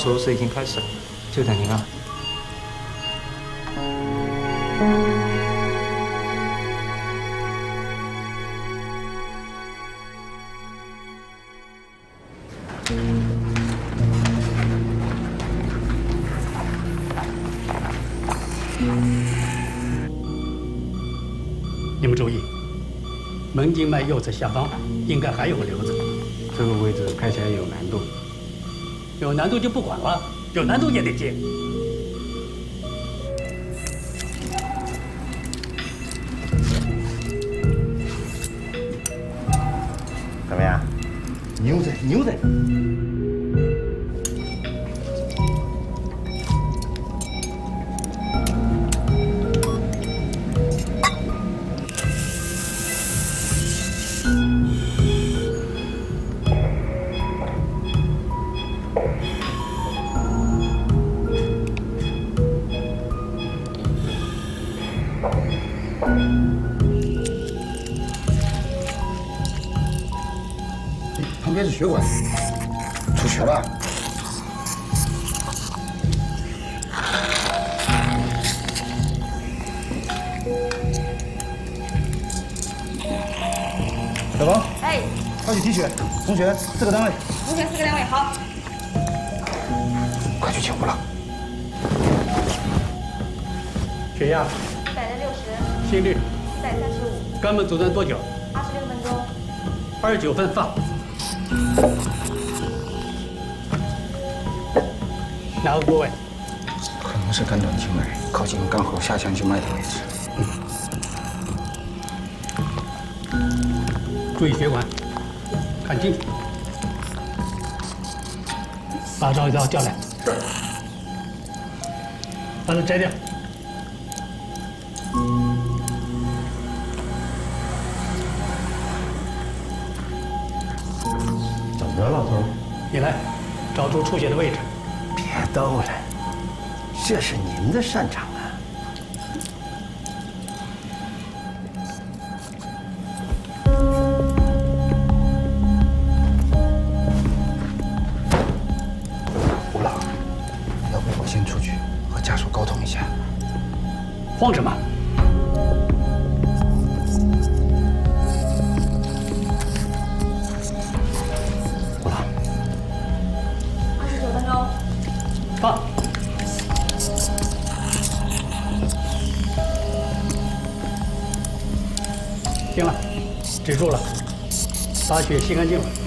手术室已经开始了，就等您了。你们注意，门静脉右侧下方应该还有个瘤子，这个位置看起来有难度。有难度就不管了，有难度也得接。小王，哎，快去提血。同学，四个单位。同学四个单位，好。快去请吴老。血压、一百的六十，心率、一百三十五，肛门阻断多久？二十六分钟。二十九分放。哪个部位？可能是肝短静脉，靠近肝后下腔静脉的位置。注意血管，看清楚。把赵一刀叫来。是。把它摘掉。怎么着，老头？你来，找出出血的位置。别逗了，这是您的擅长啊。把血吸干净了。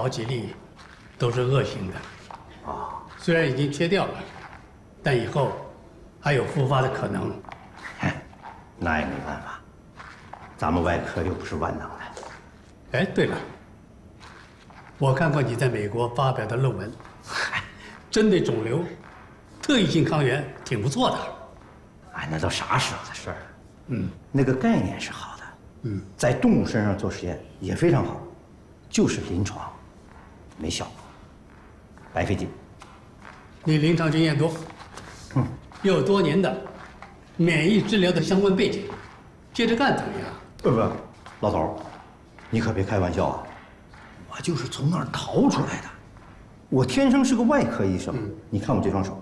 好几例，都是恶性的。啊，虽然已经切掉了，但以后还有复发的可能。那也没办法，咱们外科又不是万能的。哎，对了，我看过你在美国发表的论文，针对肿瘤，特异性抗原挺不错的。哎，那都啥时候的事儿了？嗯，那个概念是好的，嗯，在动物身上做实验也非常好，就是临床没效果，白费劲。你临床经验多，嗯，又有多年的免疫治疗的相关背景，接着干怎么样？不不，老头，你可别开玩笑啊！我就是从那儿逃出来的，我天生是个外科医生。你看我这双手，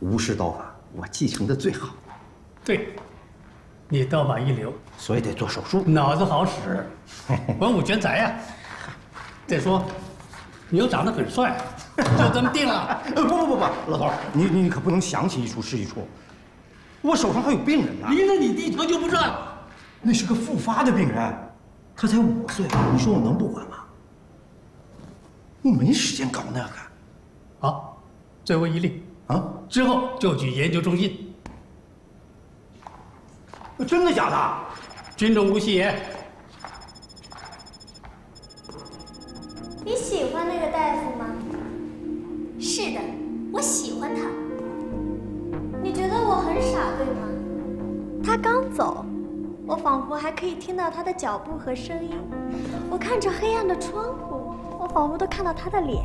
无视刀法，我继承的最好，对，你刀法一流，所以得做手术。脑子好使，文武全才呀。再说，你又长得很帅，就这么定了。不不不不，老头儿，你你你可不能想起一出是一出，我手上还有病人呢。离了你地球就不转了。那是个复发的病人，他才五岁，你说我能不管吗？我没时间搞那个。好，最后一例啊，之后就去研究中心。真的假的？军中无戏言。你喜欢那个大夫吗？是的，我喜欢他。你觉得我很傻，对吗？他刚走，我仿佛还可以听到他的脚步和声音。我看着黑暗的窗户，我仿佛都看到他的脸。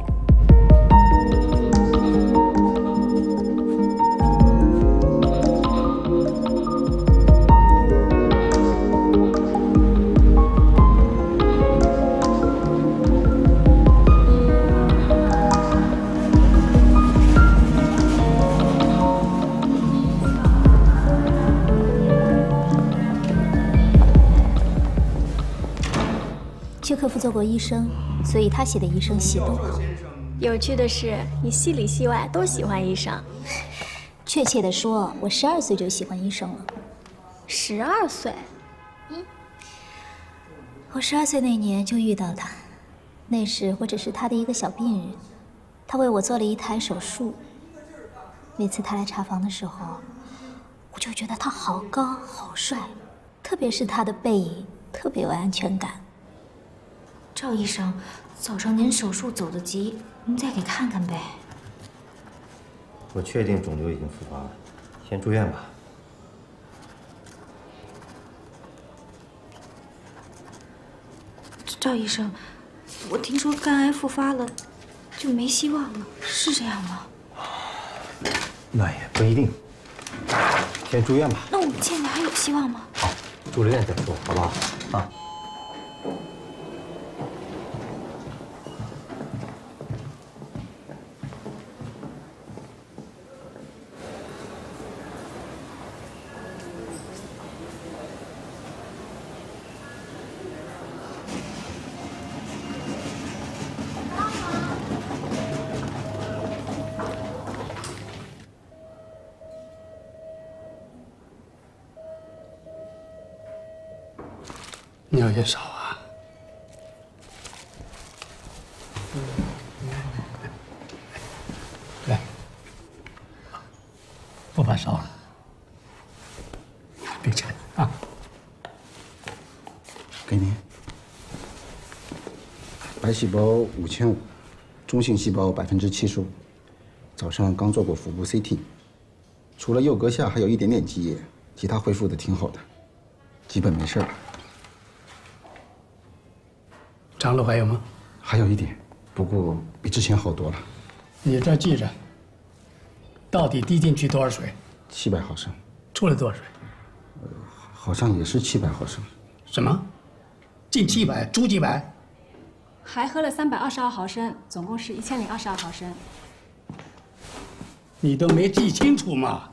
契诃夫做过医生，所以他写的医生戏都好。有趣的是，你戏里戏外都喜欢医生。确切的说，我十二岁就喜欢医生了。十二岁？嗯，我十二岁那年就遇到他，那时我只是他的一个小病人，他为我做了一台手术。每次他来查房的时候，我就觉得他好高好帅，特别是他的背影，特别有安全感。赵医生，早上您手术走得急，您再给看看呗。我确定肿瘤已经复发了，先住院吧。赵医生，我听说肝癌复发了，就没希望了，是这样吗？那也不一定，先住院吧。那我们现在还有希望吗？好，住了院再说，好不好？啊。尿也少啊！来，不发烧了，别沉啊！给您，白细胞五千五，中性细胞百分之七十五，早上刚做过腹部 CT，除了右膈下还有一点点积液，其他恢复的挺好的，基本没事了。长路还有吗？还有一点，不过比之前好多了。你这记着，到底滴进去多少水？七百毫升。出来多少水？呃，好像也是七百毫升。什么？进七百，出几百？还喝了三百二十二毫升，总共是一千零二十二毫升。你都没记清楚吗？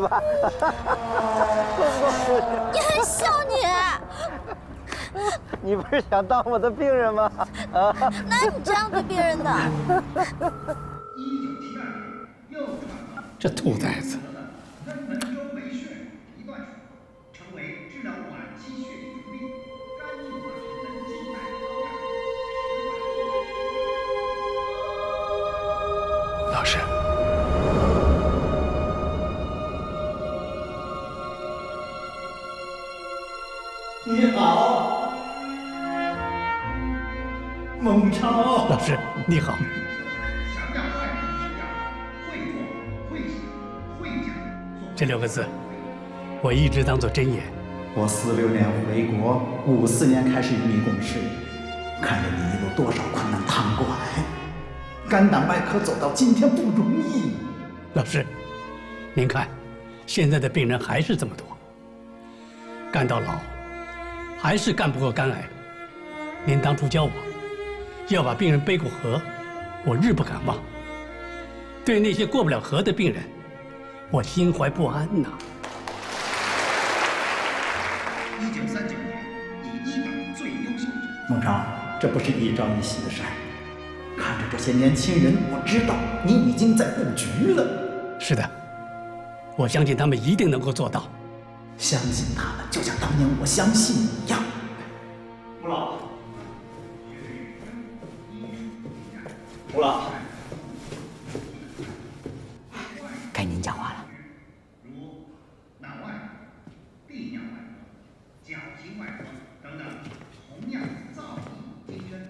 吧？你还笑你，你不是想当我的病人吗？啊？哪有这样对病人的？这兔崽子！老孟超。老师你好。这六个字，我一直当做真言。我四六年回国，五四年开始与你共事，看着你一路多少困难趟过来，肝胆外科走到今天不容易。老师，您看，现在的病人还是这么多，干到老，还是干不过肝癌。您当初教我，要把病人背过河，我日不敢忘。对那些过不了河的病人，我心怀不安呐。一九三九年，以一等最优秀者。孟超，这不是一朝一夕的事儿。看着这些年轻人，我知道你已经在布局了。是的，我相信他们一定能够做到。相信他们，就像当年我相信你一样。吴老，吴老，该您讲话了。脑外外等等，同样造诣精深。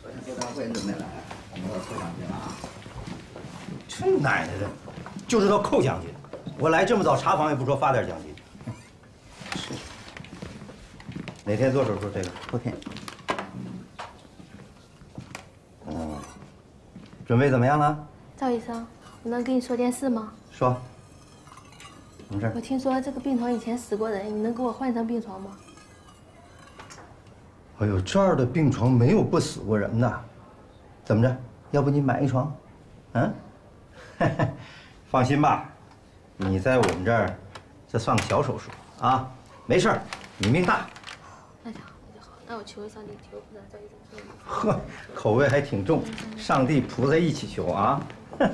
昨天座谈会你怎么没来？我们要抽奖金了啊！去奶奶的！就知道扣奖金。我来这么早查房，也不说发点奖金。哪天做手术？这个后天。嗯，准备怎么样了？赵医生，我能跟你说件事吗？说。什么事儿我？听说这个病床以前死过人，你能给我换张病床吗？哎呦，这儿的病床没有不死过人的。怎么着？要不你买一床？嗯？放心吧，你在我们这儿，这算个小手术啊，没事儿，你命大。那我求上帝，求菩萨，赵医生说呵，口味还挺重，上帝菩萨一起求啊！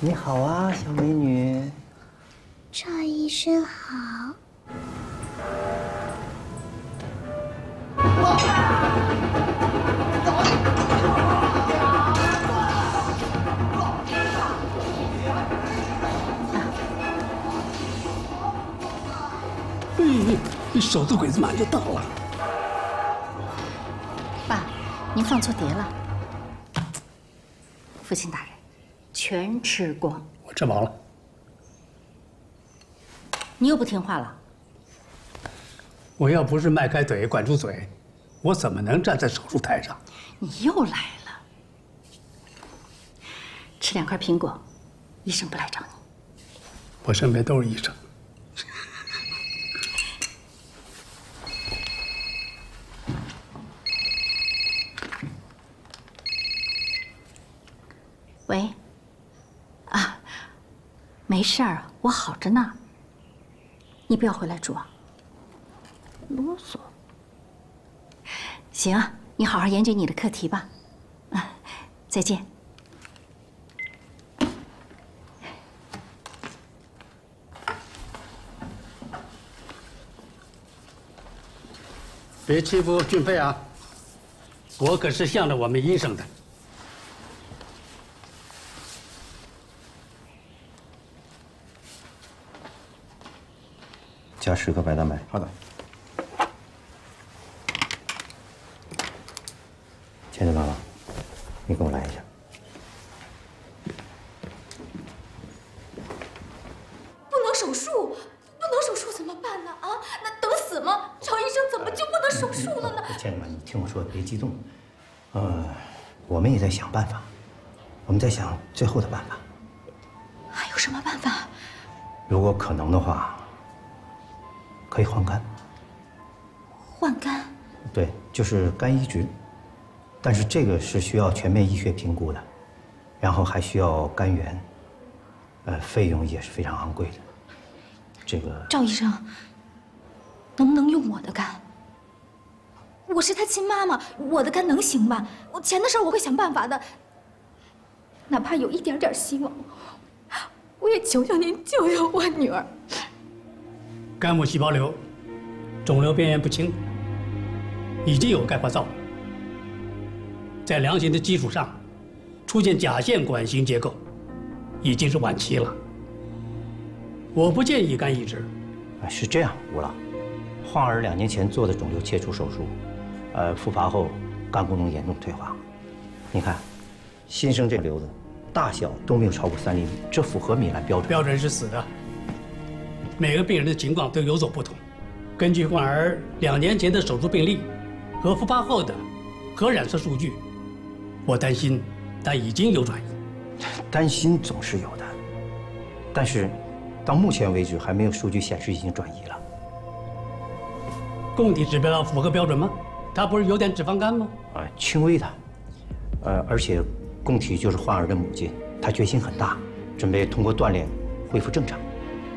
你好啊，小美女。赵医生好。手子鬼子马上就到了。爸，您放错碟了。父亲大人，全吃光。我吃饱了。你又不听话了。我要不是迈开腿管住嘴，我怎么能站在手术台上？你又来了。吃两块苹果，医生不来找你。我身边都是医生。喂。啊，没事儿，我好着呢。你不要回来住啊。啰嗦。行，你好好研究你的课题吧。啊，再见。别欺负俊飞啊！我可是向着我们医生的。加十克白蛋白。好的。倩倩妈妈，你跟我来一下。不能手术，不能手术怎么办呢？啊，那等死吗？赵医生怎么就不能手术了呢？倩倩妈，你听我说，别激动。呃，我们也在想办法，我们在想最后的就是肝移植。但是这个是需要全面医学评估的，然后还需要肝源，呃，费用也是非常昂贵的。这个赵医生，能不能用我的肝？我是他亲妈妈，我的肝能行吗？我钱的事我会想办法的，哪怕有一点点希望，我也求求您救救我女儿。肝母细胞瘤，肿瘤边缘不清，已经有钙化灶，在良性的基础上出现甲线管型结构，已经是晚期了。我不建议肝移植。啊，是这样，吴老，患儿两年前做的肿瘤切除手术，呃，复发后肝功能严重退化。你看，新生这瘤子，大小都没有超过三厘米，这符合米兰标准。标准是死的。每个病人的情况都有所不同。根据患儿两年前的手术病例和复发后的核染色数据，我担心他已经有转移。担心总是有的，但是到目前为止还没有数据显示已经转移了。供体指标符合标准吗？他不是有点脂肪肝吗？啊，轻微的，呃，而且供体就是患儿的母亲，她决心很大，准备通过锻炼恢复正常。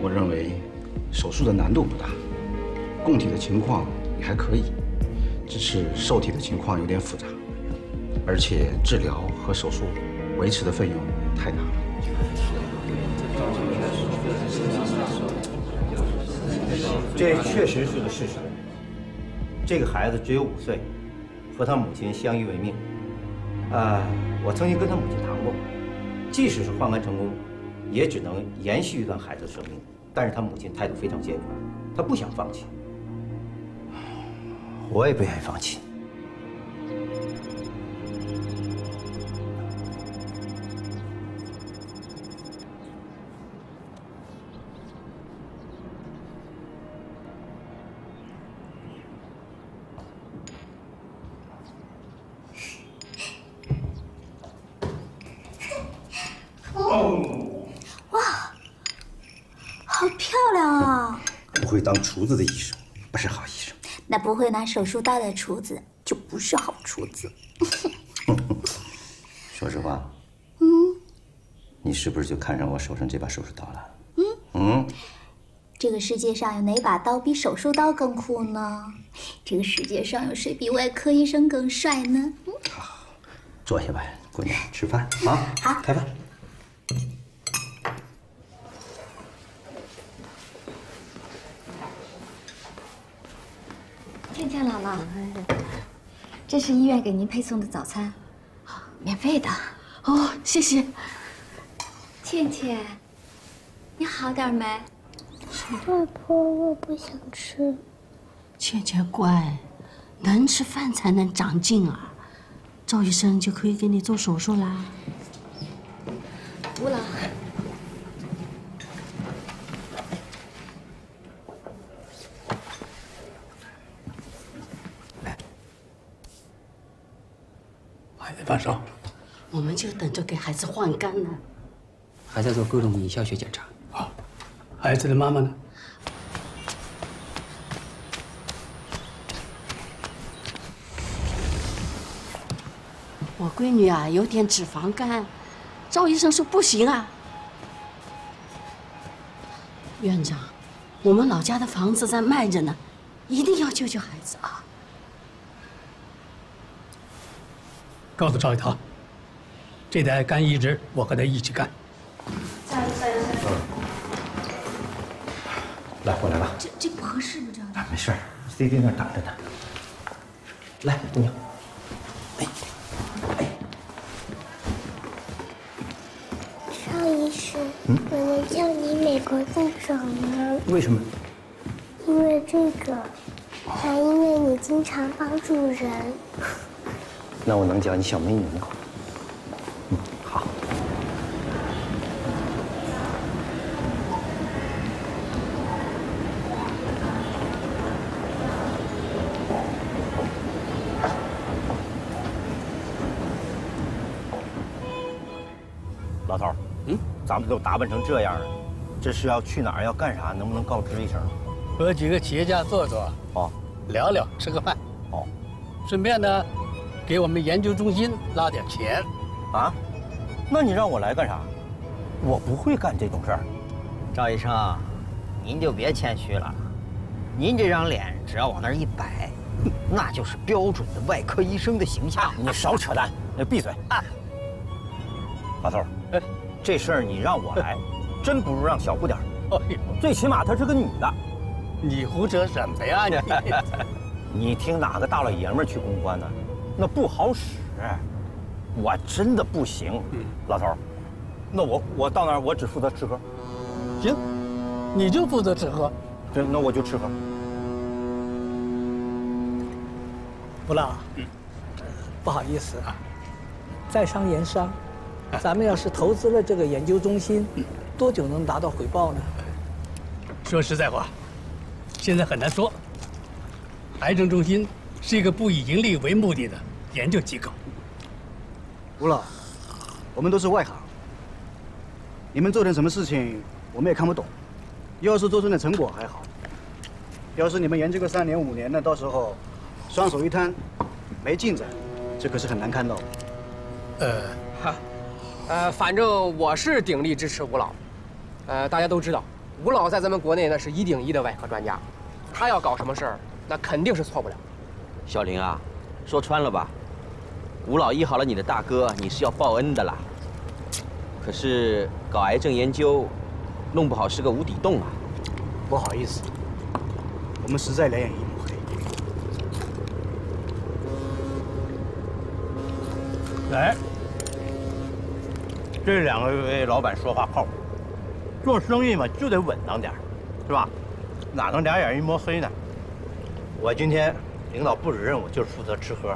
我认为手术的难度不大，供体的情况也还可以，只是受体的情况有点复杂，而且治疗和手术维持的费用太大了。这确实是个事实。这个孩子只有五岁，和他母亲相依为命。啊，我曾经跟他母亲谈过，即使是换肝成功，也只能延续一段孩子的生命。但是他母亲态度非常坚决，她不想放弃。我也不愿意放弃。哇，好漂亮啊！不会当厨子的医生不是好医生。那不会拿手术刀的厨子就不是好厨子。说实话，嗯你是不是就看上我手上这把手术刀了？嗯，嗯，这个世界上有哪把刀比手术刀更酷呢？这个世界上有谁比外科医生更帅呢？嗯坐下吧，姑娘，吃饭啊。好，开饭。倩倩姥姥，这是医院给您配送的早餐，免费的。哦，谢谢。倩倩，你好点没？外婆，我不想吃。倩倩乖，能吃饭才能长进啊。赵医生就可以给你做手术啦。吴老，发烧，我们就等着给孩子换肝呢。还在做各种影像学检查。孩子的妈妈呢？我闺女啊，有点脂肪肝，赵医生说不行啊。院长，我们老家的房子在卖着呢，一定要救救孩子啊！告诉赵一涛，这台肝移植我和他一起干。来，我来了。这这不合适吧？这样啊，没事，CD 那儿挡着呢。来，姑娘。邵医生，我能叫你美国队长吗？为什么？因为这个，还因为你经常帮助人。那我能叫你小美女吗？嗯，好。老头儿，嗯，咱们都打扮成这样了，这是要去哪儿？要干啥？能不能告知一声？和几个企业家坐坐，哦，聊聊，吃个饭，哦，顺便呢，给我们研究中心拉点钱。啊？那你让我来干啥？我不会干这种事儿。赵医生，您就别谦虚了，您这张脸只要往那儿一摆，那就是标准的外科医生的形象。你少扯淡，你闭嘴。老头儿，哎，这事儿你让我来，真不如让小不点儿。哎呦，最起码她是个女的。你胡扯什么呀你？你听哪个大老爷们儿去公关呢？那不好使，我真的不行。老头儿，那我我到那儿我只负责吃喝。行，你就负责吃喝。对，那我就吃喝。吴老，不好意思啊，在商言商，咱们要是投资了这个研究中心，多久能达到回报呢？说实在话，现在很难说。癌症中心是一个不以盈利为目的的研究机构。吴老，我们都是外行，你们做点什么事情，我们也看不懂。要是做出点成果还好，要是你们研究个三年五年的，到时候双手一摊，没进展，这可是很难看到。呃，哈，呃，反正我是鼎力支持吴老。呃，大家都知道，吴老在咱们国内那是一顶一的外科专家，他要搞什么事儿，那肯定是错不了。小林啊，说穿了吧，吴老医好了你的大哥，你是要报恩的啦。可是搞癌症研究，弄不好是个无底洞啊。不好意思，我们实在两眼一抹黑。来，这两位老板说话靠谱，做生意嘛就得稳当点是吧？哪能两眼一抹黑呢？我今天领导布置任务就是负责吃喝，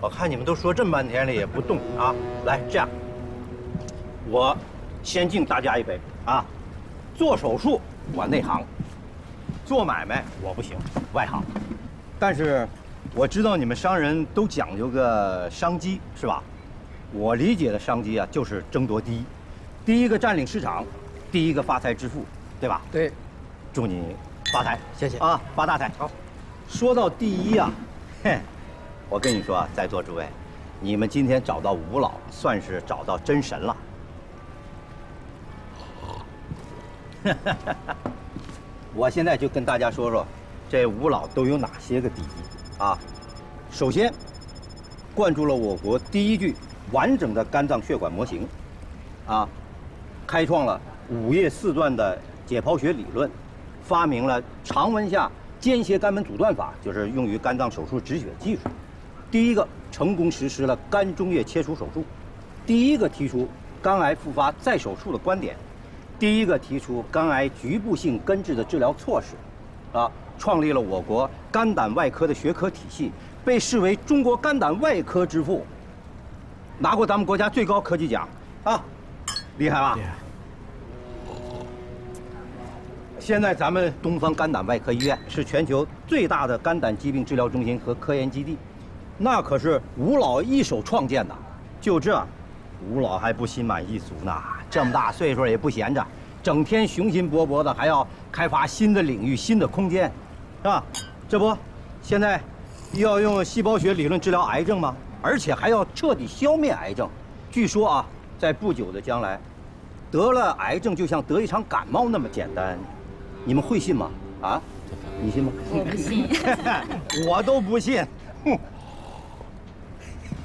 我看你们都说这么半天了也不动啊！来，这样，我先敬大家一杯啊！做手术我内行，做买卖我不行，外行。但是我知道你们商人都讲究个商机，是吧？我理解的商机啊，就是争夺第一，第一个占领市场，第一个发财致富，对吧？对。祝你发财，谢谢啊，发大财。好。说到第一啊，嘿，我跟你说啊，在座诸位，你们今天找到吴老，算是找到真神了。我现在就跟大家说说，这吴老都有哪些个底啊？首先，灌注了我国第一具完整的肝脏血管模型，啊，开创了五叶四段的解剖学理论，发明了常温下间歇肝门阻断法，就是用于肝脏手术止血技术，第一个成功实施了肝中叶切除手术，第一个提出肝癌复发再手术的观点。第一个提出肝癌局部性根治的治疗措施，啊，创立了我国肝胆外科的学科体系，被视为中国肝胆外科之父，拿过咱们国家最高科技奖，啊，厉害吧？现在咱们东方肝胆外科医院是全球最大的肝胆疾病治疗中心和科研基地，那可是吴老一手创建的，就这，吴老还不心满意足呢。这么大岁数也不闲着，整天雄心勃勃的，还要开发新的领域、新的空间，是吧？这不，现在又要用细胞学理论治疗癌症吗？而且还要彻底消灭癌症。据说啊，在不久的将来，得了癌症就像得一场感冒那么简单，你们会信吗？啊？你信吗？我不信，我都不信。哼。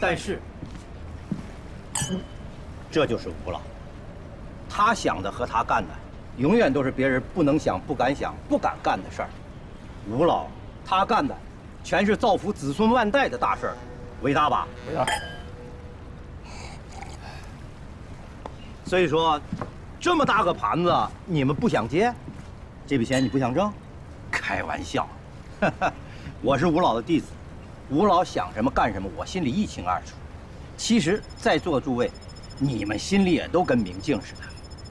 但是，这就是吴老。他想的和他干的，永远都是别人不能想、不敢想、不敢干的事儿。吴老他干的，全是造福子孙万代的大事儿，伟大吧？伟大。所以说，这么大个盘子，你们不想接？这笔钱你不想挣？开玩笑，我是吴老的弟子，吴老想什么干什么，我心里一清二楚。其实，在座诸位，你们心里也都跟明镜似的。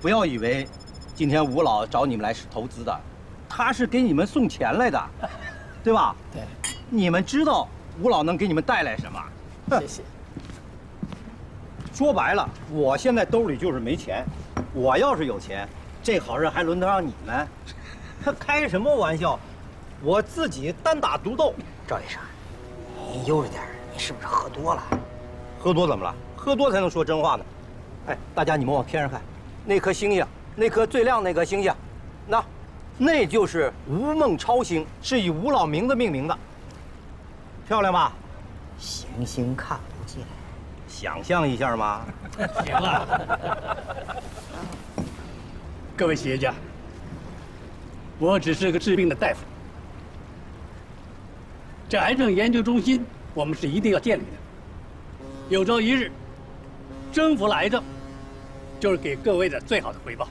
不要以为今天吴老找你们来是投资的，他是给你们送钱来的，对吧？对。你们知道吴老能给你们带来什么？谢谢。说白了，我现在兜里就是没钱。我要是有钱，这好事还轮得上你们？开什么玩笑！我自己单打独斗。赵医生，你悠着点，你是不是喝多了？喝多怎么了？喝多才能说真话呢。哎，大家你们往天上看，那颗星星，那颗最亮那颗星星，那，那就是吴孟超星，是以吴老名字命名的。漂亮吧？行星看不见，想象一下嘛。行了，各位企业家，我只是个治病的大夫。这癌症研究中心，我们是一定要建立的。有朝一日，征服了癌症，就是给各位的最好的回报。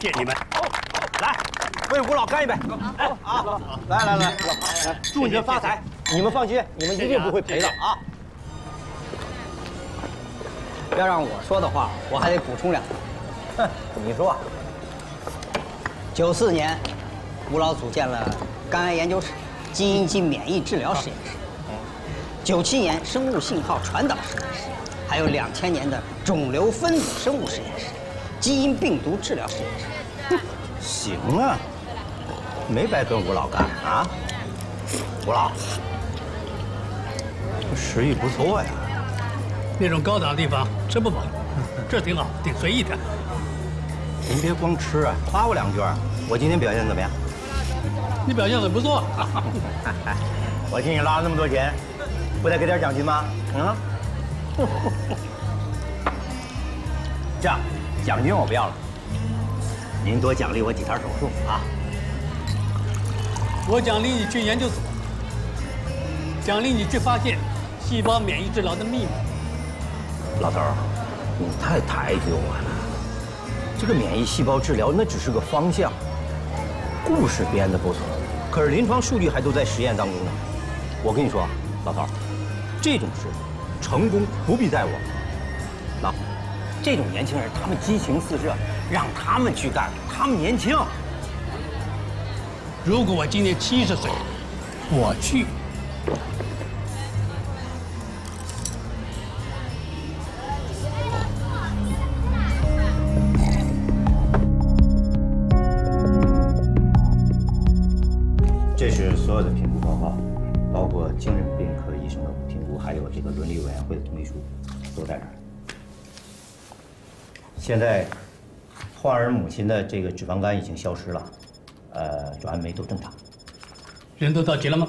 谢谢你们。来，为吴老干一杯！好啊，来来来，来，祝你们发财！你们放心，你们一定不会赔的啊！要让我说的话，我还得补充两句。哼，你说。九四年，吴老组建了肝癌研究室、基因及免疫治疗实验室。九七年，生物信号传导实验室，还有两千年的肿瘤分子生物实验室、基因病毒治疗实验室。行啊，没白跟吴老干啊！吴老，食欲不错呀。那种高档的地方吃不饱，这挺好，挺随意的。您别光吃啊，夸我两句。我今天表现怎么样？你表现很不错。我替你拉了那么多钱，不得给点奖金吗？嗯。这样，奖金我不要了，您多奖励我几台手术啊。我奖励你去研究所，奖励你去发现细胞免疫治疗的秘密。老头儿，你太抬举我了。这个免疫细胞治疗那只是个方向，故事编得不错，可是临床数据还都在实验当中呢。我跟你说，老头，这种事成功不必在我。那这种年轻人，他们激情四射，让他们去干，他们年轻。如果我今年七十岁，我去。现在，患儿母亲的这个脂肪肝已经消失了，呃，转氨酶都正常。人都到齐了吗？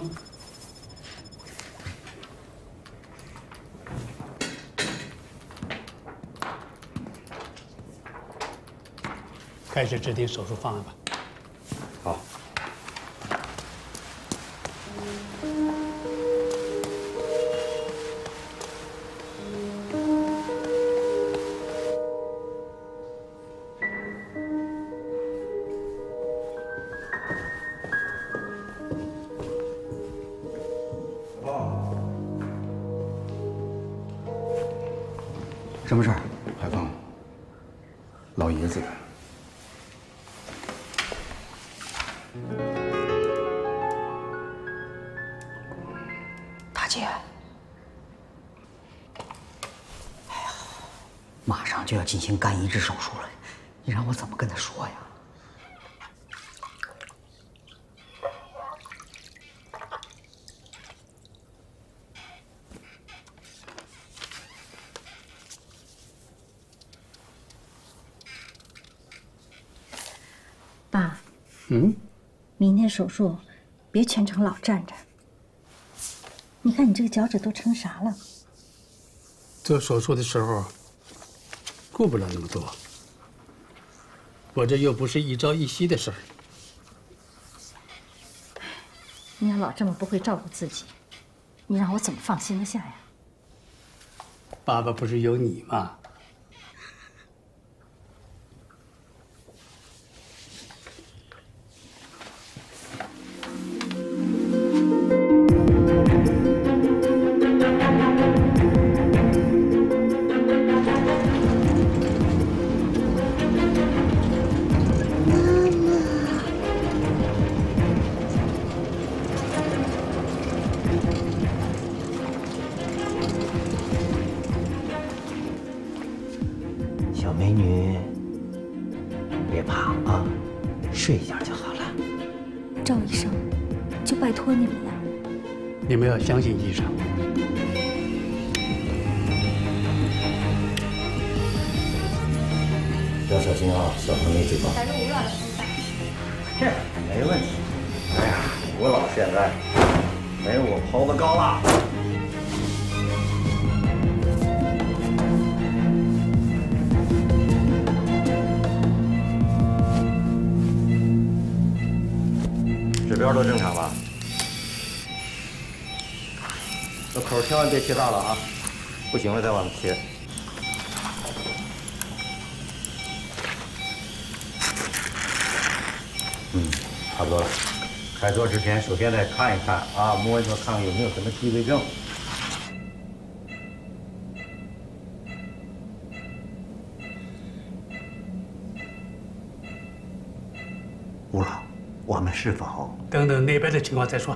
开始制定手术方案吧。上就要进行肝移植手术了，你让我怎么跟他说呀？爸，嗯，明天手术别全程老站着。你看你这个脚趾都成啥了？做手术的时候顾不了那么多，我这又不是一朝一夕的事儿。你要老这么不会照顾自己，你让我怎么放心得下呀？爸爸不是有你吗？标都正常吧？这口千万别切大了啊！不行了再往里切。嗯，差不多了。开做之前，首先得看一看啊，摸一摸，看看有没有什么异位症。我们是否等等那边的情况再说。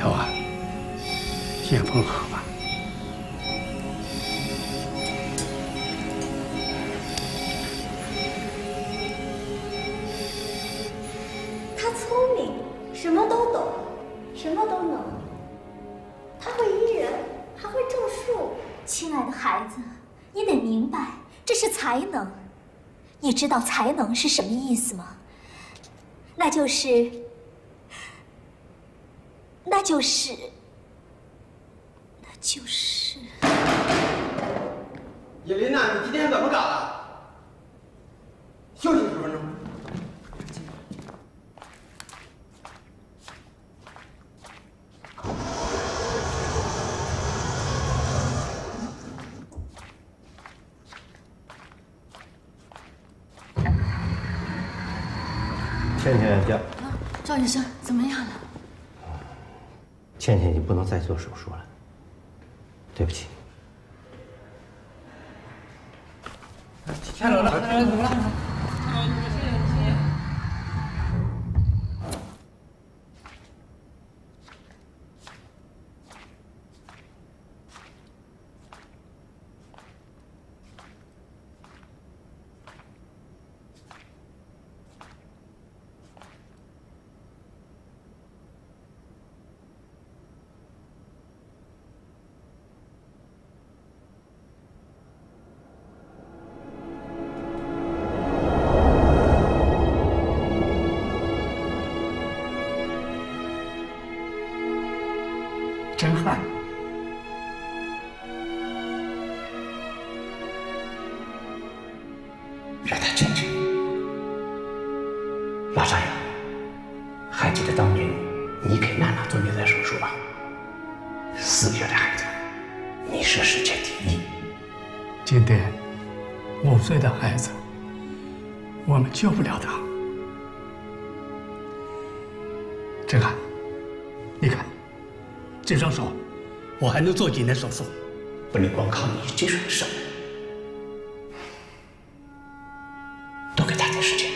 头啊，先缝合吧。他聪明，什么都懂，什么都能。他会医人，还会种树。亲爱的孩子，你得明白，这是才能。你知道才能是什么意思吗？那就是，那就是，那就是。叶琳呐，你今天怎么搞的？休息十分钟。倩倩家，赵医生怎么样了？倩倩，你不能再做手术了，做内在手术吧？四个月的孩子，你是世界第一。今天五岁的孩子，我们救不了他。郑汉，你看，这双手，我还能做几年手术？不能光靠你这双手。多给他点时间。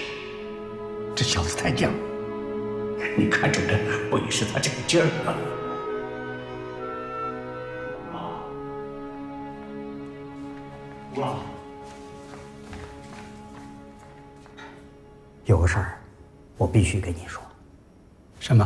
这小子太犟，你看准了不也是他这个劲儿吗？吴老，有个事儿，我必须跟你说。什么？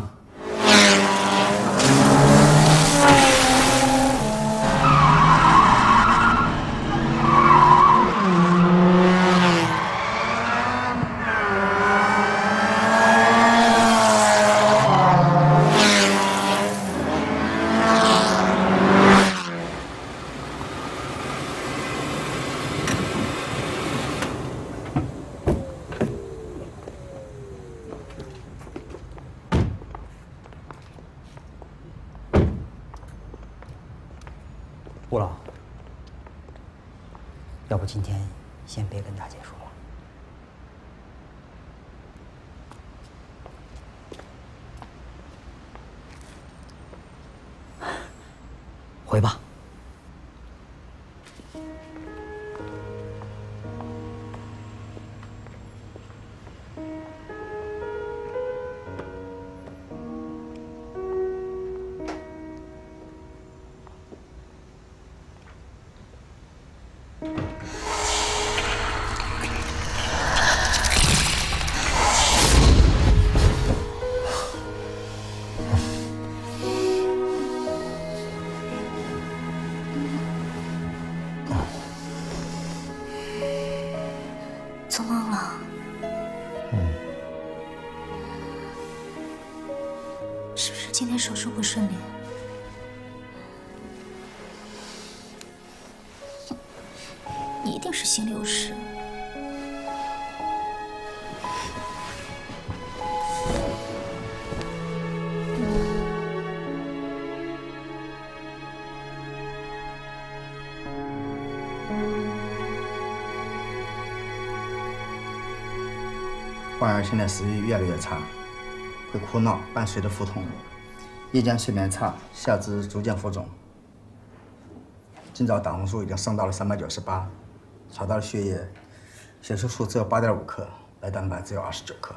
而现在食欲越来越差，会哭闹，伴随着腹痛，夜间睡眠差，下肢逐渐浮肿。今早胆红素已经升到了三百九十八，查到了血液，血色素只有八点五克，白蛋白只有二十九克。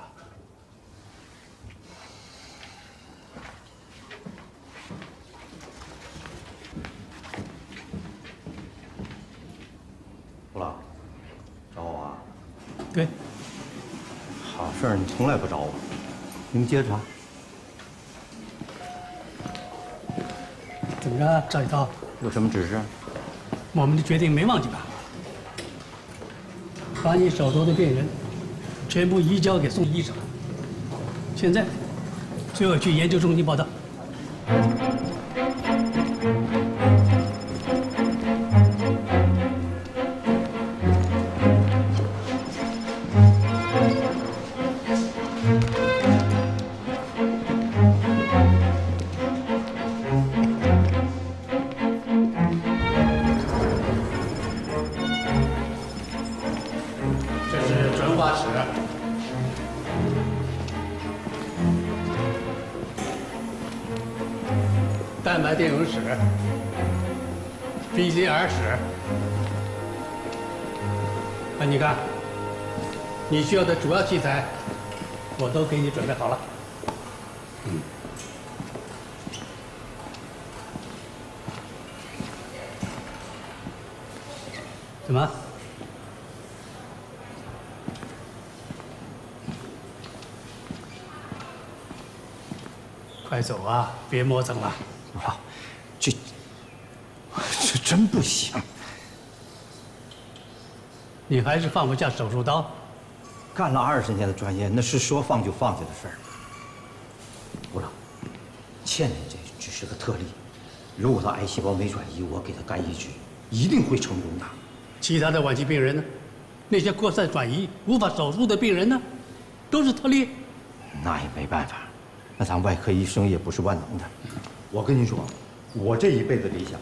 胡老，找我啊？对。好事儿你从来不找我，你们接着查。怎么着，赵一涛？有什么指示？我们的决定没忘记吧？把你手头的病人全部移交给宋医生。现在就要去研究中心报道。你需要的主要器材，我都给你准备好了。嗯。怎么？快走啊！别磨蹭了。我，这这真不行。你还是放不下手术刀。干了二十年的专业，那是说放就放下的事儿。吴老，倩倩这只是个特例，如果她癌细胞没转移，我给她干移植，一定会成功的。其他的晚期病人呢？那些扩散转移无法手术的病人呢？都是特例。那也没办法，那咱外科医生也不是万能的。我跟您说，我这一辈子理想，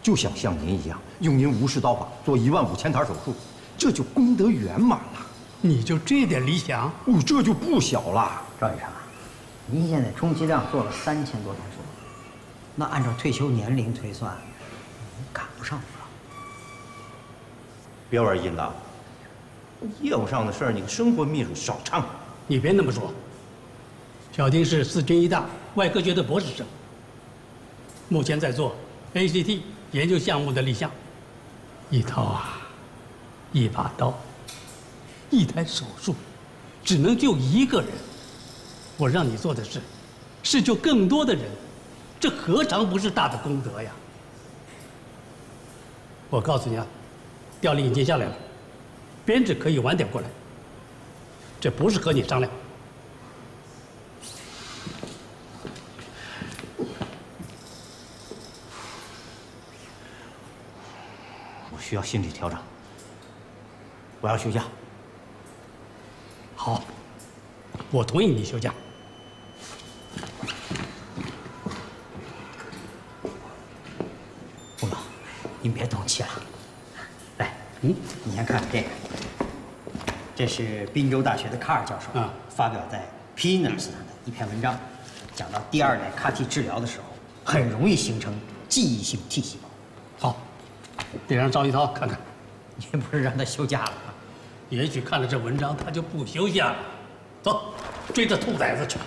就想像您一样，用您无视刀法做一万五千台手术，这就功德圆满了。你就这点理想？哦，这就不小了。赵医生，您现在充其量做了三千多台手术，那按照退休年龄推算，您赶不上我了。别玩阴的，业务上的事儿，你生活秘书少掺和。你别那么说。小丁是四军医大外科学的博士生，目前在做 ACT 研究项目的立项。一套啊，一把刀，一台手术，只能救一个人。我让你做的事，是救更多的人，这何尝不是大的功德呀？我告诉你啊，调令已经下来了，编制可以晚点过来。这不是和你商量。我需要心理调整，我要休假。好，我同意你休假。吴老，您别动气了。来，嗯，你先看看这个，这是宾州大学的卡尔教授啊发表在《PNAS》上的一篇文章，讲到第二代 CAR-T 治疗的时候，很容易形成记忆性 T 细胞。好，得让赵一涛看看。你不是让他休假了吗？也许看了这文章，他就不休假了。走，追着兔崽子去。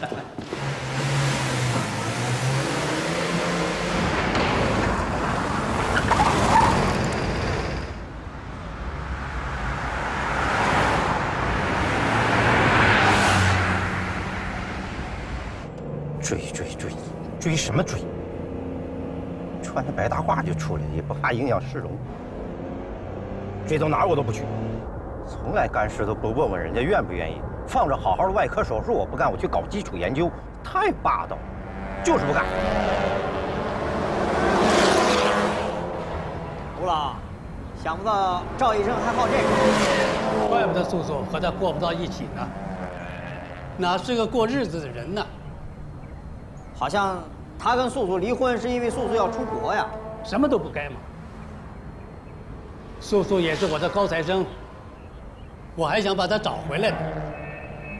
追追追，追什么追？穿着白大褂就出来，也不怕影响市容。追到哪儿我都不去，从来干事都不问问人家愿不愿意。放着好好的外科手术我不干，我去搞基础研究，太霸道，就是不干。吴老，想不到赵医生还好这个，怪不得素素和他过不到一起呢。哪是个过日子的人呢？好像他跟素素离婚是因为素素要出国呀，什么都不该嘛。素素也是我的高材生，我还想把他找回来呢。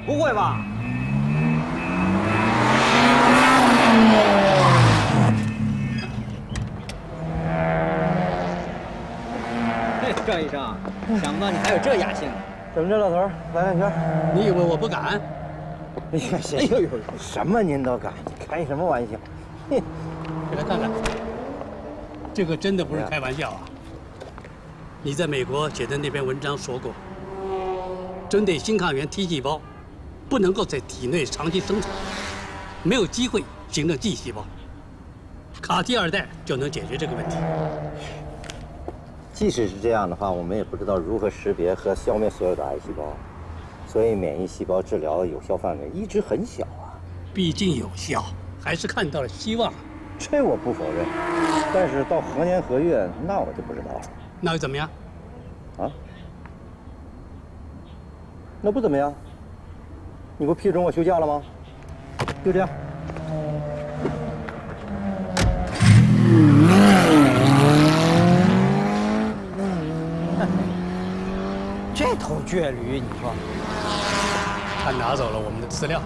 不会吧？嘿，赵医生，想不到你还有这雅兴。怎么着，老头儿来两圈？你以为我不敢？哎呀，哎呦呦，什么您都敢？开什么玩笑？哼，给他看看，这个真的不是开玩笑啊！你在美国写的那篇文章说过，针对新抗原 T 细胞，不能够在体内长期生存，没有机会形成 G 细胞，卡 T 二代就能解决这个问题。即使是这样的话，我们也不知道如何识别和消灭所有的癌细胞，所以免疫细胞治疗的有效范围一直很小啊。毕竟有效，还是看到了希望。这我不否认，但是到何年何月，那我就不知道了。那又怎么样？啊？那不怎么样。你不批准我休假了吗？就这样。这头倔驴，你说？他拿走了我们的资料。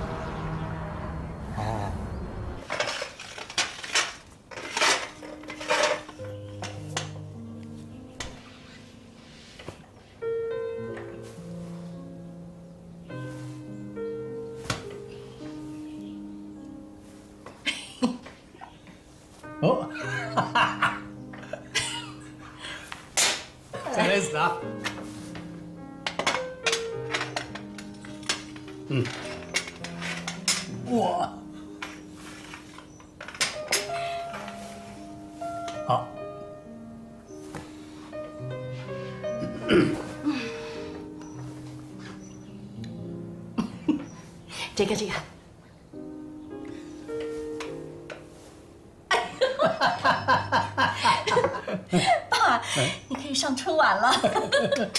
爸，你可以上春晚了。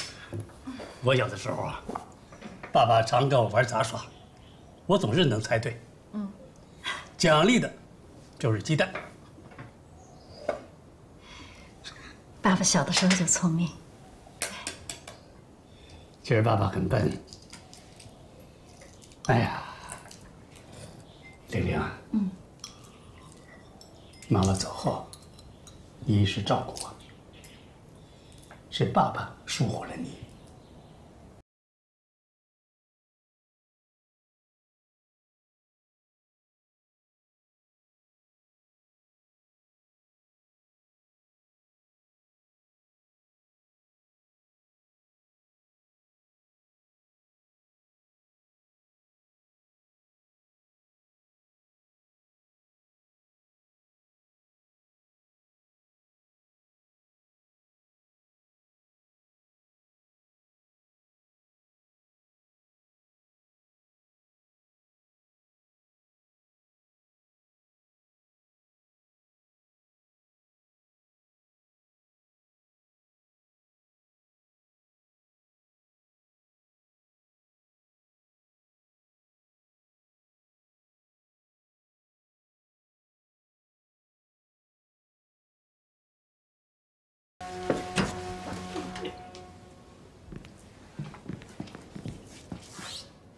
我小的时候啊，爸爸常跟我玩杂耍，我总是能猜对。嗯，奖励的，就是鸡蛋。爸爸小的时候就聪明。其实爸爸很笨。哎呀，玲玲啊，嗯，妈妈走后，你一直照顾我，是爸爸疏忽了你。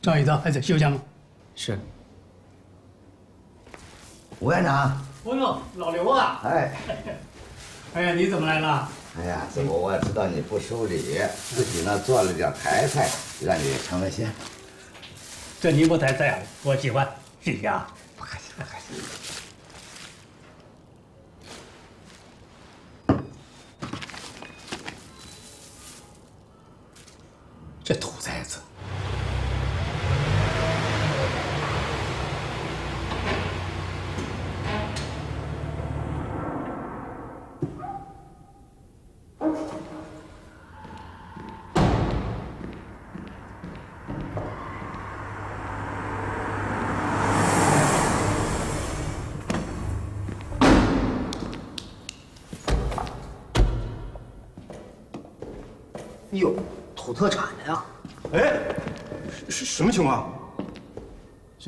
赵一刀还在休假吗？是。吴院长，哦呦，老刘啊！哎，哎呀，你怎么来了？哎呀，这不我知道你不收礼，自己呢做了点台菜，让你尝尝鲜。这宁波台菜啊，我喜欢，谢谢啊。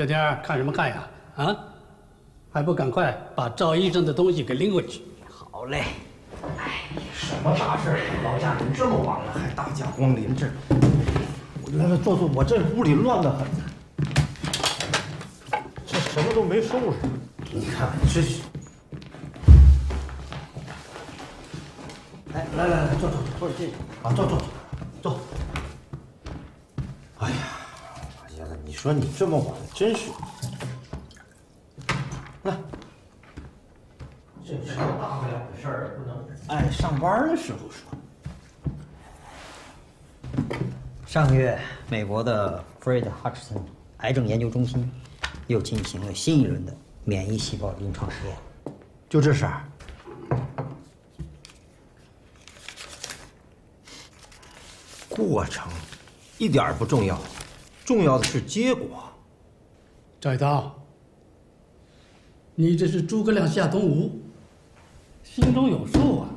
小天看什么看呀？啊，还不赶快把赵医生的东西给拎回去！好嘞。哎，什么大事老家人这么晚了还大驾光临这？我来来坐坐，我这屋里乱得很，这什么都没收拾。你看这是。哎，来来来，坐坐坐，坐进去啊，坐坐坐，坐。哎呀，老爷子，你说你这么晚，真是。来，这是大不了的事儿，不能哎上班的时候说。上个月，美国的 Fred Hutchinson 癌症研究中心又进行了新一轮的免疫细胞临床实验。就这事儿。过程一点儿不重要，重要的是结果。赵一刀，你这是诸葛亮下东吴，心中有数啊！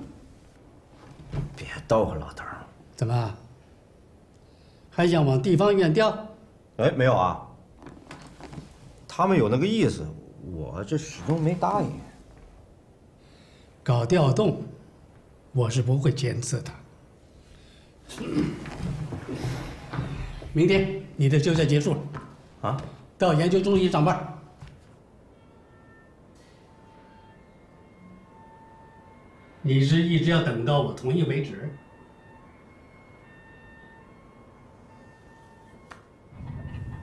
别逗了，老头儿。怎么？还想往地方医院调？哎，没有啊。他们有那个意思，我这始终没答应。搞调动，我是不会签字的。明天你的休假结束了，啊，到研究中心上班。你是一直要等到我同意为止？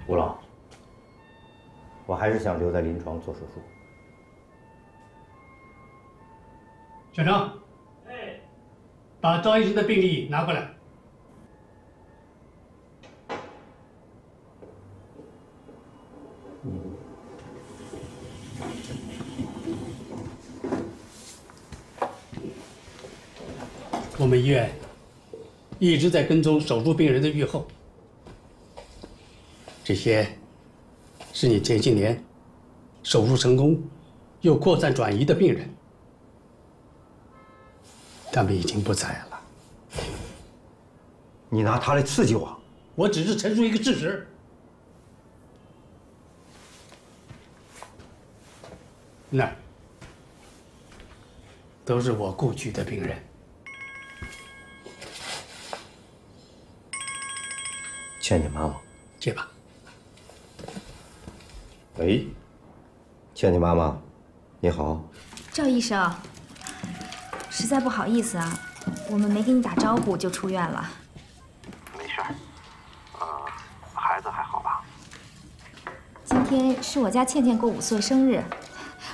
吴老，我还是想留在临床做手术。小张，哎，把赵医生的病历拿过来。我们医院一直在跟踪手术病人的预后，这些是你前些年手术成功又扩散转移的病人，他们已经不在了。你拿他来刺激我？我只是陈述一个事实。那儿都是我故去的病人。倩倩妈妈，去吧。喂，倩倩妈妈，你好。赵医生，实在不好意思啊，我们没给你打招呼就出院了。没事儿，呃，孩子还好吧？今天是我家倩倩过五岁生日，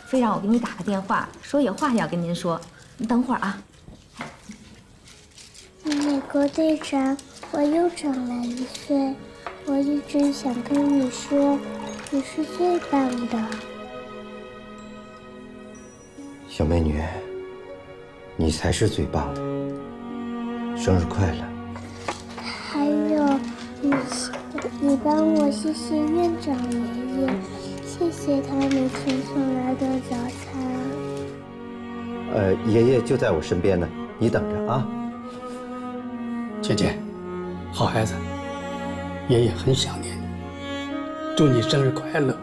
非让我给你打个电话，说有话要跟您说。你等会儿啊。美国队长。我又长了一岁，我一直想跟你说，你是最棒的，小美女，你才是最棒的，生日快乐！还有，你你帮我谢谢院长爷爷，谢谢他每天送来的早餐。呃，爷爷就在我身边呢，你等着啊，倩倩。好孩子，爷爷很想念你。祝你生日快乐！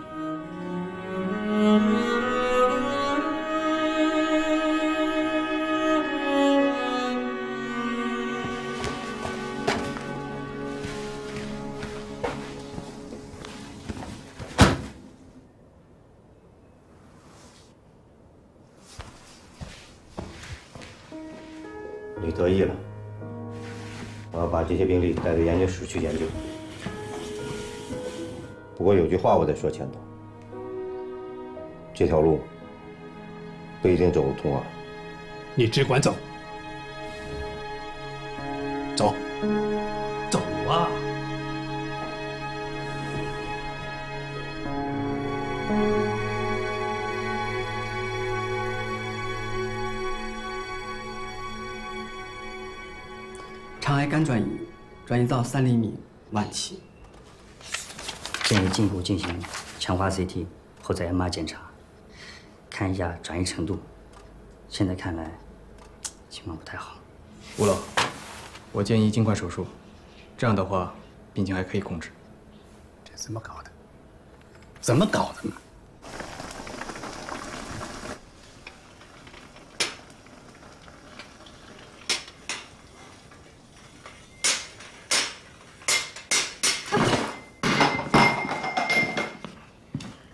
这些病例带到研究室去研究。不过有句话我得说，前头，这条路不一定走得通啊。你只管，走，到三厘米，晚期。建议进一步进行强化 CT 后再 MR 检查，看一下转移程度。现在看来情况不太好。吴老，我建议尽快手术，这样的话病情还可以控制。这怎么搞的？怎么搞的呢？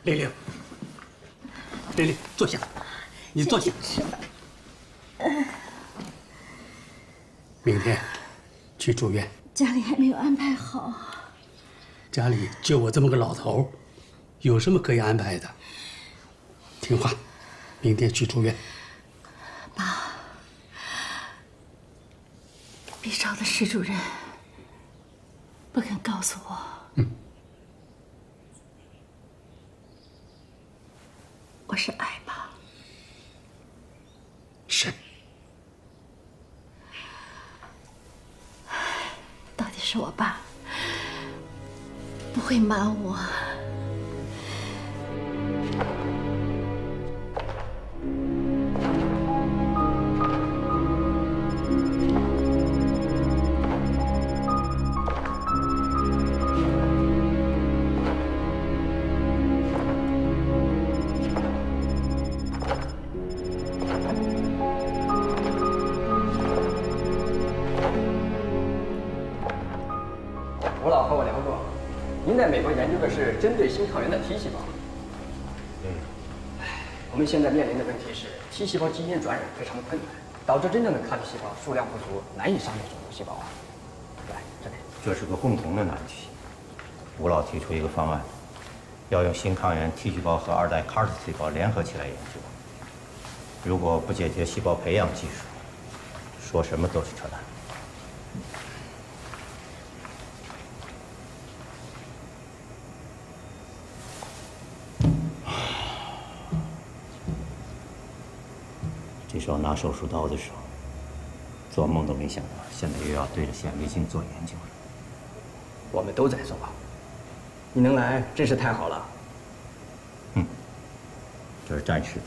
丽丽，丽丽，坐下，你坐下。明天去住院，家里还没有安排好。家里就我这么个老头，有什么可以安排的？听话，明天去住院。爸，B 超的石主任细胞基因转染非常的困难，导致真正的 CAR T 细胞数量不足，难以杀灭肿瘤细胞啊。来，这里。这是个共同的难题。吴老提出一个方案，要用新抗原 T 细胞和二代 CAR T 细胞联合起来研究。如果不解决细胞培养技术，说什么都是扯淡。时候拿手术刀的时候，做梦都没想到，现在又要对着显微镜做研究了。我们都在做，你能来真是太好了。嗯这是暂时的。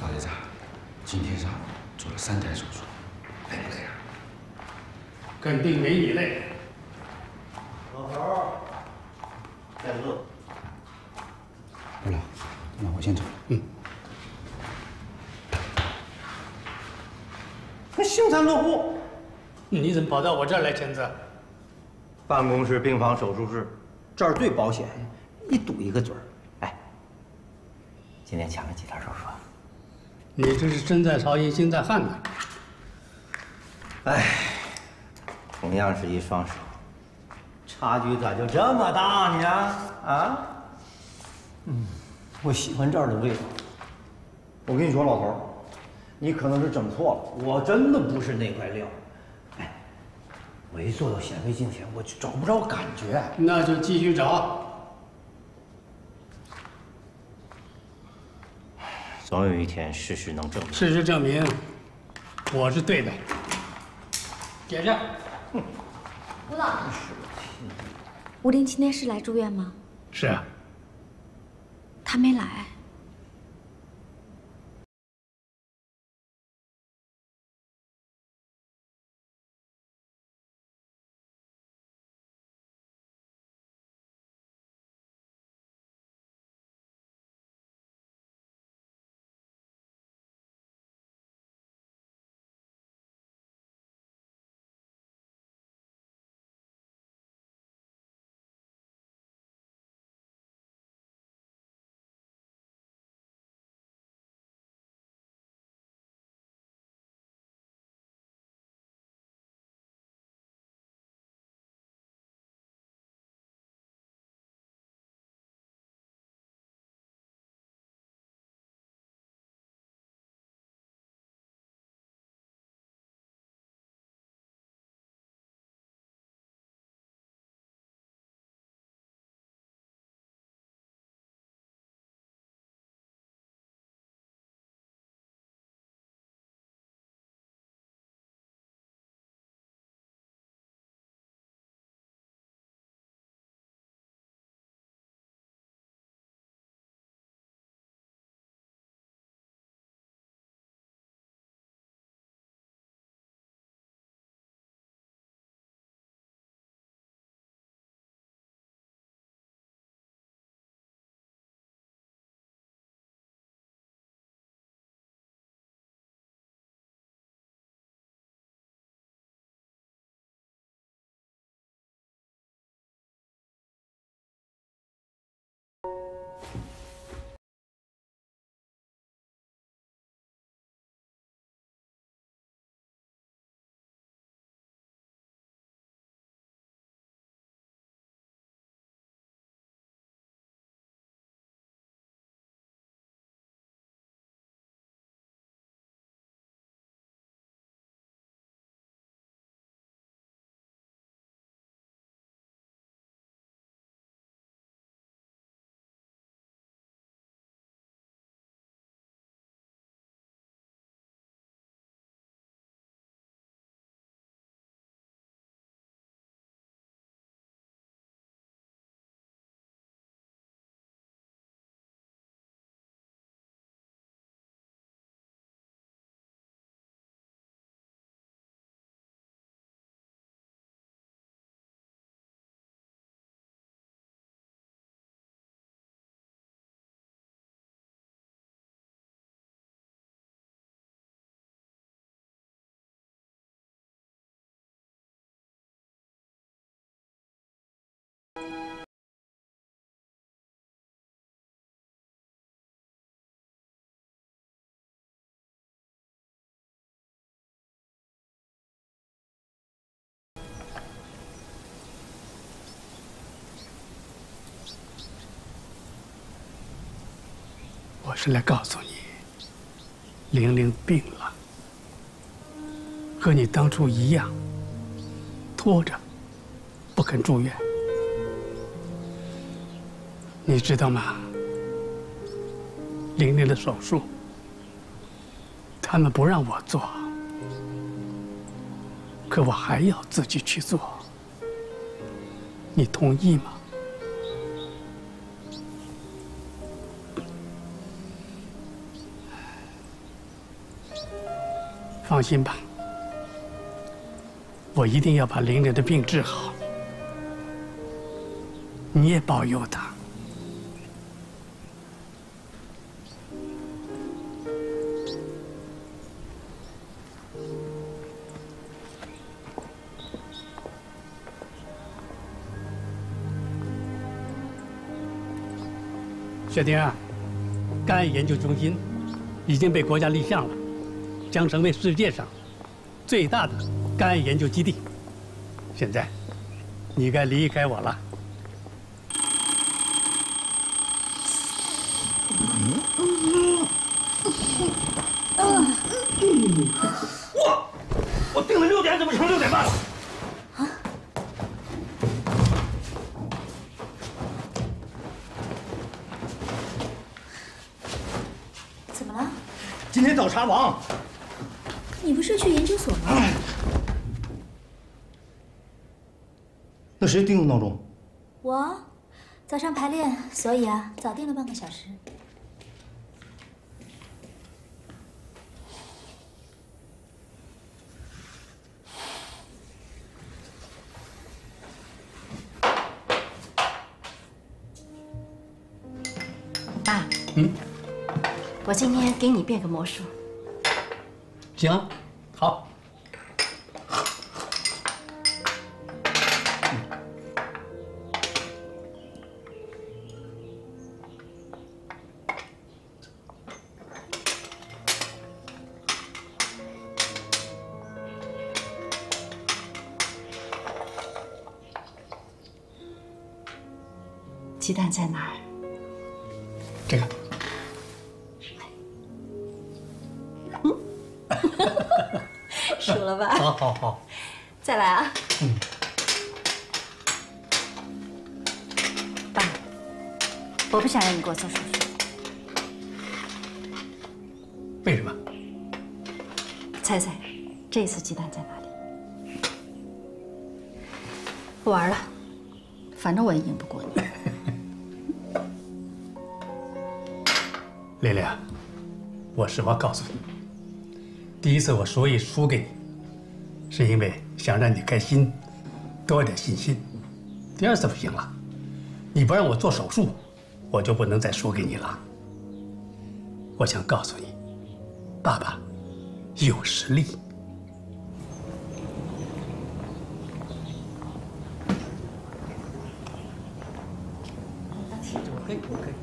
老爷子，今天上午做了三台手术，累不累啊？肯定没你累。老头儿，在座。不了，那我先走了。嗯。那幸灾乐祸。你怎么跑到我这儿来签字？办公室、病房、手术室，这儿最保险，一堵一个嘴儿。哎，今天抢了几台手术啊？你这是身在曹营心在汉呢。哎，同样是一双手，差距咋就这么大呢？啊？嗯，我喜欢这儿的味道。我跟你说，老头儿，你可能是整错了，我真的不是那块料。哎，我一坐到显微镜前，我就找不着感觉。那就继续找。总有一天，事实能证明。事实证明，我是对的。解释。吴老，吴林今天是来住院吗？是啊。他没来。是来告诉你，玲玲病了，和你当初一样，拖着，不肯住院。你知道吗？玲玲的手术，他们不让我做，可我还要自己去做。你同意吗？放心吧，我一定要把玲玲的病治好。你也保佑她。雪婷啊，肝癌研究中心已经被国家立项了。将成为世界上最大的肝癌研究基地。现在，你该离开我了。我我定了六点，怎么成六点半了？怎么了？今天早查房。你不是去研究所吗？那谁定的闹钟？我，早上排练，所以啊，早定了半个小时。爸，嗯，我今天给你变个魔术。行，好。鸡蛋在哪好，好，再来啊！嗯。爸，我不想让你给我做手术。为什么？猜猜，这次鸡蛋在哪里？不玩了，反正我也赢不过你。丽丽，我实话告诉你，第一次我所以输给你，是因为想让你开心，多点信心。第二次不行了，你不让我做手术，我就不能再输给你了。我想告诉你，爸爸有实力。可以，可以。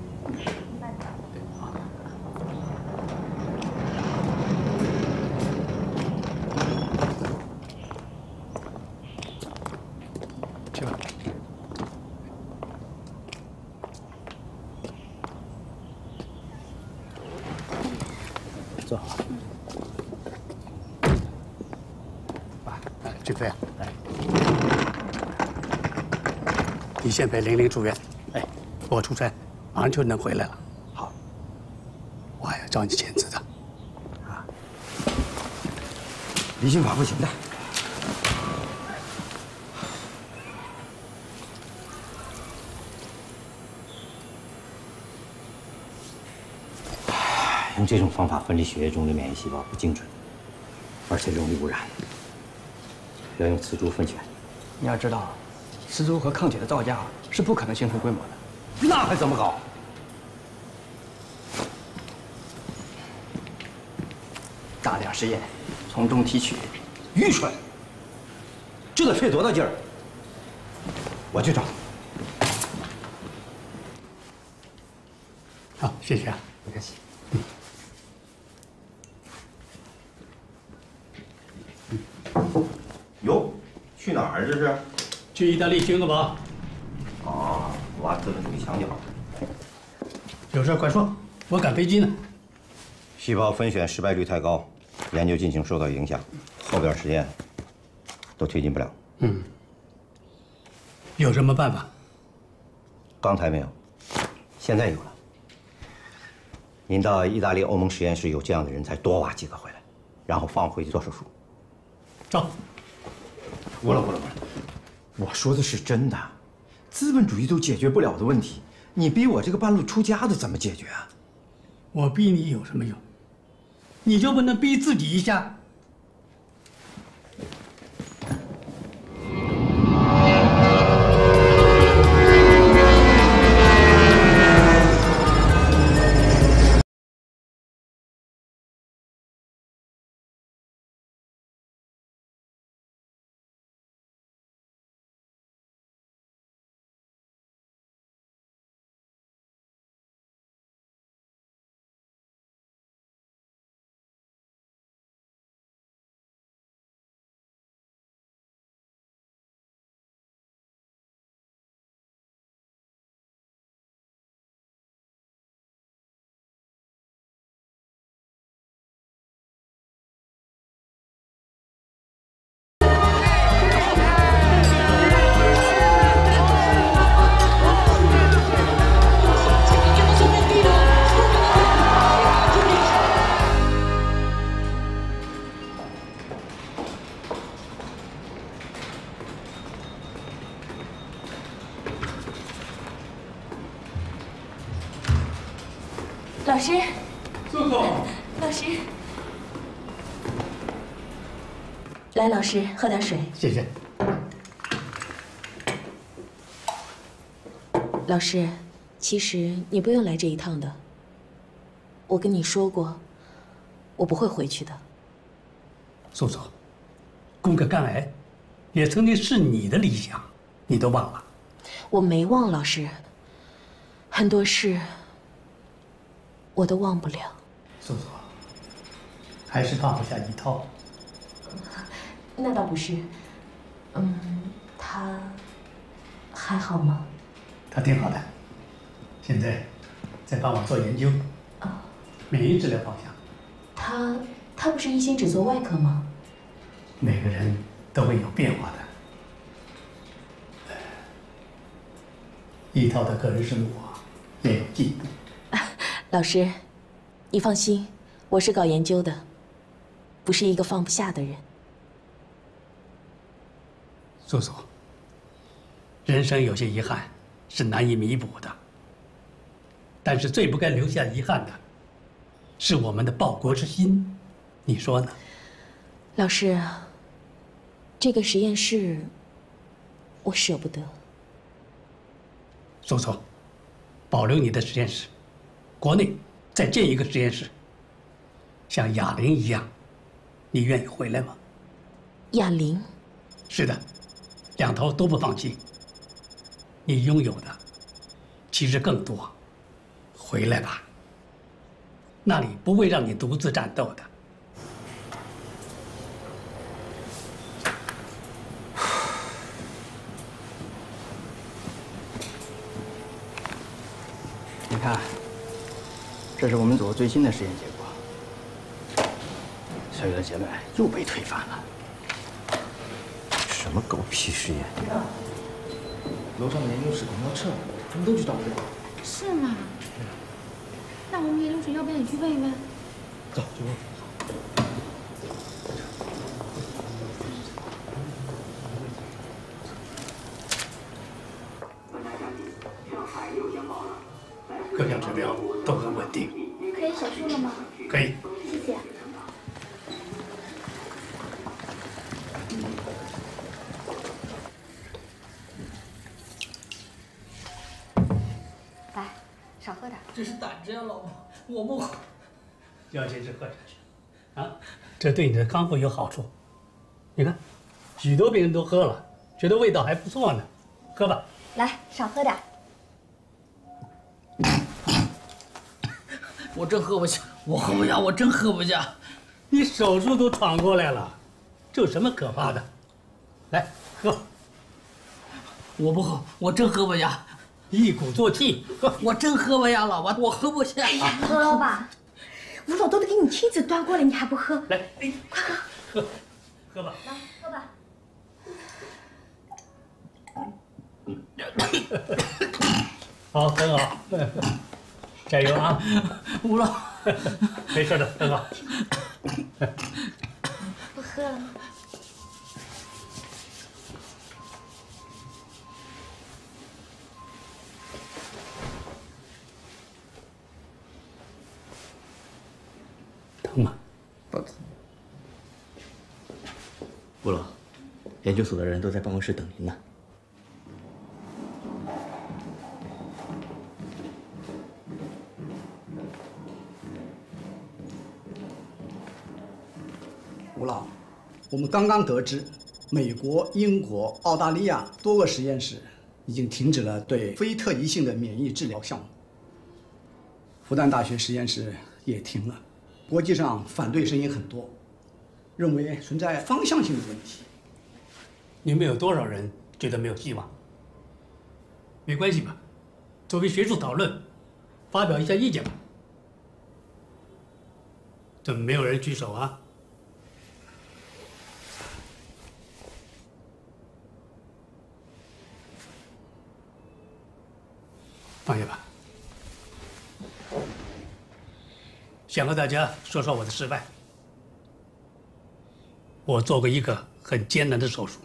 去吧。坐好。爸，哎，俊飞啊，来，你先陪玲玲住院。哎，我出差，马上就能回来了。好，我还要找你签字的。啊离心法不行的。用这种方法分离血液中的免疫细胞不精准，而且容易污染。要用磁珠分选。你要知道，磁珠和抗体的造价是不可能形成规模的。那还怎么搞？大量实验，从中提取，愚蠢！这得费多大劲儿？我去找。好，谢谢啊。不客气。哟，去哪儿这是？去意大利寻个宝。哦，挖资本主义墙角。有事快说，我赶飞机呢。细胞分选失败率太高，研究进行受到影响，后边实验都推进不了。嗯。有什么办法？刚才没有，现在有了。您到意大利欧盟实验室有这样的人才，多挖几个回来，然后放回去做手术。走。不了不了不了，我说的是真的，资本主义都解决不了的问题，你逼我这个半路出家的怎么解决啊？我逼你有什么用？你就不能逼自己一下？老师，叔叔，老师，来，老师喝点水。谢谢。老师，其实你不用来这一趟的。我跟你说过，我不会回去的。素素，攻克肝癌，也曾经是你的理想，你都忘了？我没忘，老师。很多事我都忘不了。素素，还是放不下一套。那倒不是。嗯，他还好吗？他挺好的，现在在帮我做研究。免疫治疗方向。他他不是一心只做外科吗？每个人都会有变化的。一涛的个人生活也有进步。老师，你放心，我是搞研究的，不是一个放不下的人。素素，人生有些遗憾是难以弥补的，但是最不该留下遗憾的，是我们的报国之心，你说呢？老师，这个实验室我舍不得。素素，保留你的实验室，国内再建一个实验室，像哑铃一样，你愿意回来吗？哑铃？是的，两头都不放弃。你拥有的其实更多。回来吧，那里不会让你独自战斗的。这是我们组最新的实验结果。小雨的结论又被推翻了。什么狗屁实验？楼上的研究室可能要撤了，他们都去找我。是吗？那我们研究室要不要你去问一问？走，去问。我不喝。要坚持喝下去，啊，这对你的康复有好处。你看，许多病人都喝了，觉得味道还不错呢。喝吧。来，少喝点。我真喝不下，我喝不下，我真喝不下。你手术都闯过来了，这有什么可怕的？来，喝。我不喝，我真喝不下。一鼓作气，喝。我真喝不下，老婆，我喝不下。哎呀，喝吧，吴老都得给你亲自端过来，你还不喝？来，快喝。喝，喝吧。来，喝吧。好，很好，加油啊！吴老，没事的，很好。不喝了不疼。吴老，研究所的人都在办公室等您呢。吴老，我们刚刚得知，美国、英国、澳大利亚多个实验室已经停止了对非特异性的免疫治疗项目。复旦大学实验室也停了，国际上反对声音很多，认为存在方向性的问题。你们有多少人觉得没有希望？没关系吧，作为学术讨论，发表一下意见吧。怎么没有人举手啊？放下吧。想和大家说说我的失败。我做过一个很艰难的手术，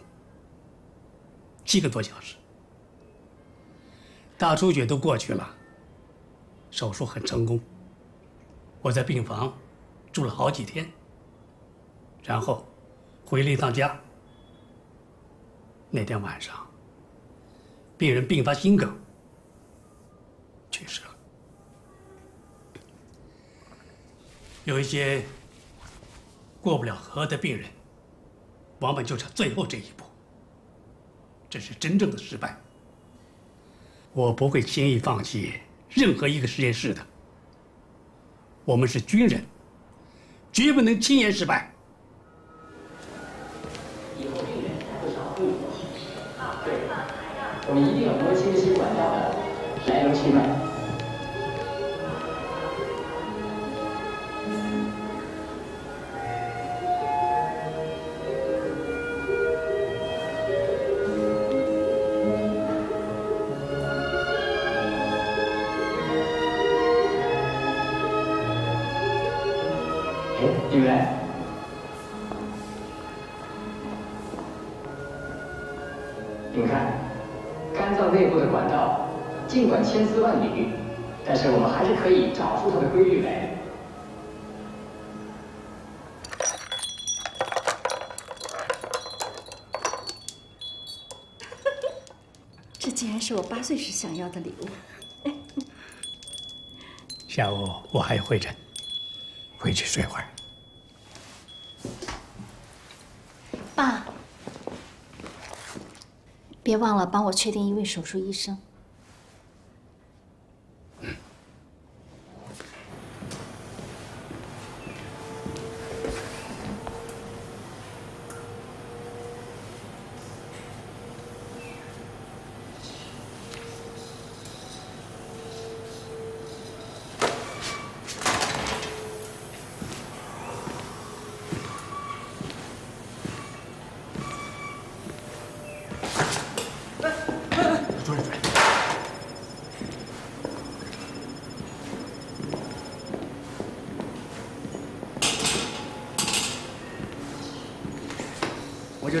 七个多小时，大出血都过去了，手术很成功。我在病房住了好几天，然后回了一趟家。那天晚上，病人并发心梗。去世了。有一些过不了河的病人，往往就差最后这一步。这是真正的失败。我不会轻易放弃任何一个实验室的。我们是军人，绝不能轻言失败。我们一定要多清晰管道的来龙去脉。可以找出它的规律来。这竟然是我八岁时想要的礼物。下午我还有会诊，回去睡会儿。爸，别忘了帮我确定一位手术医生。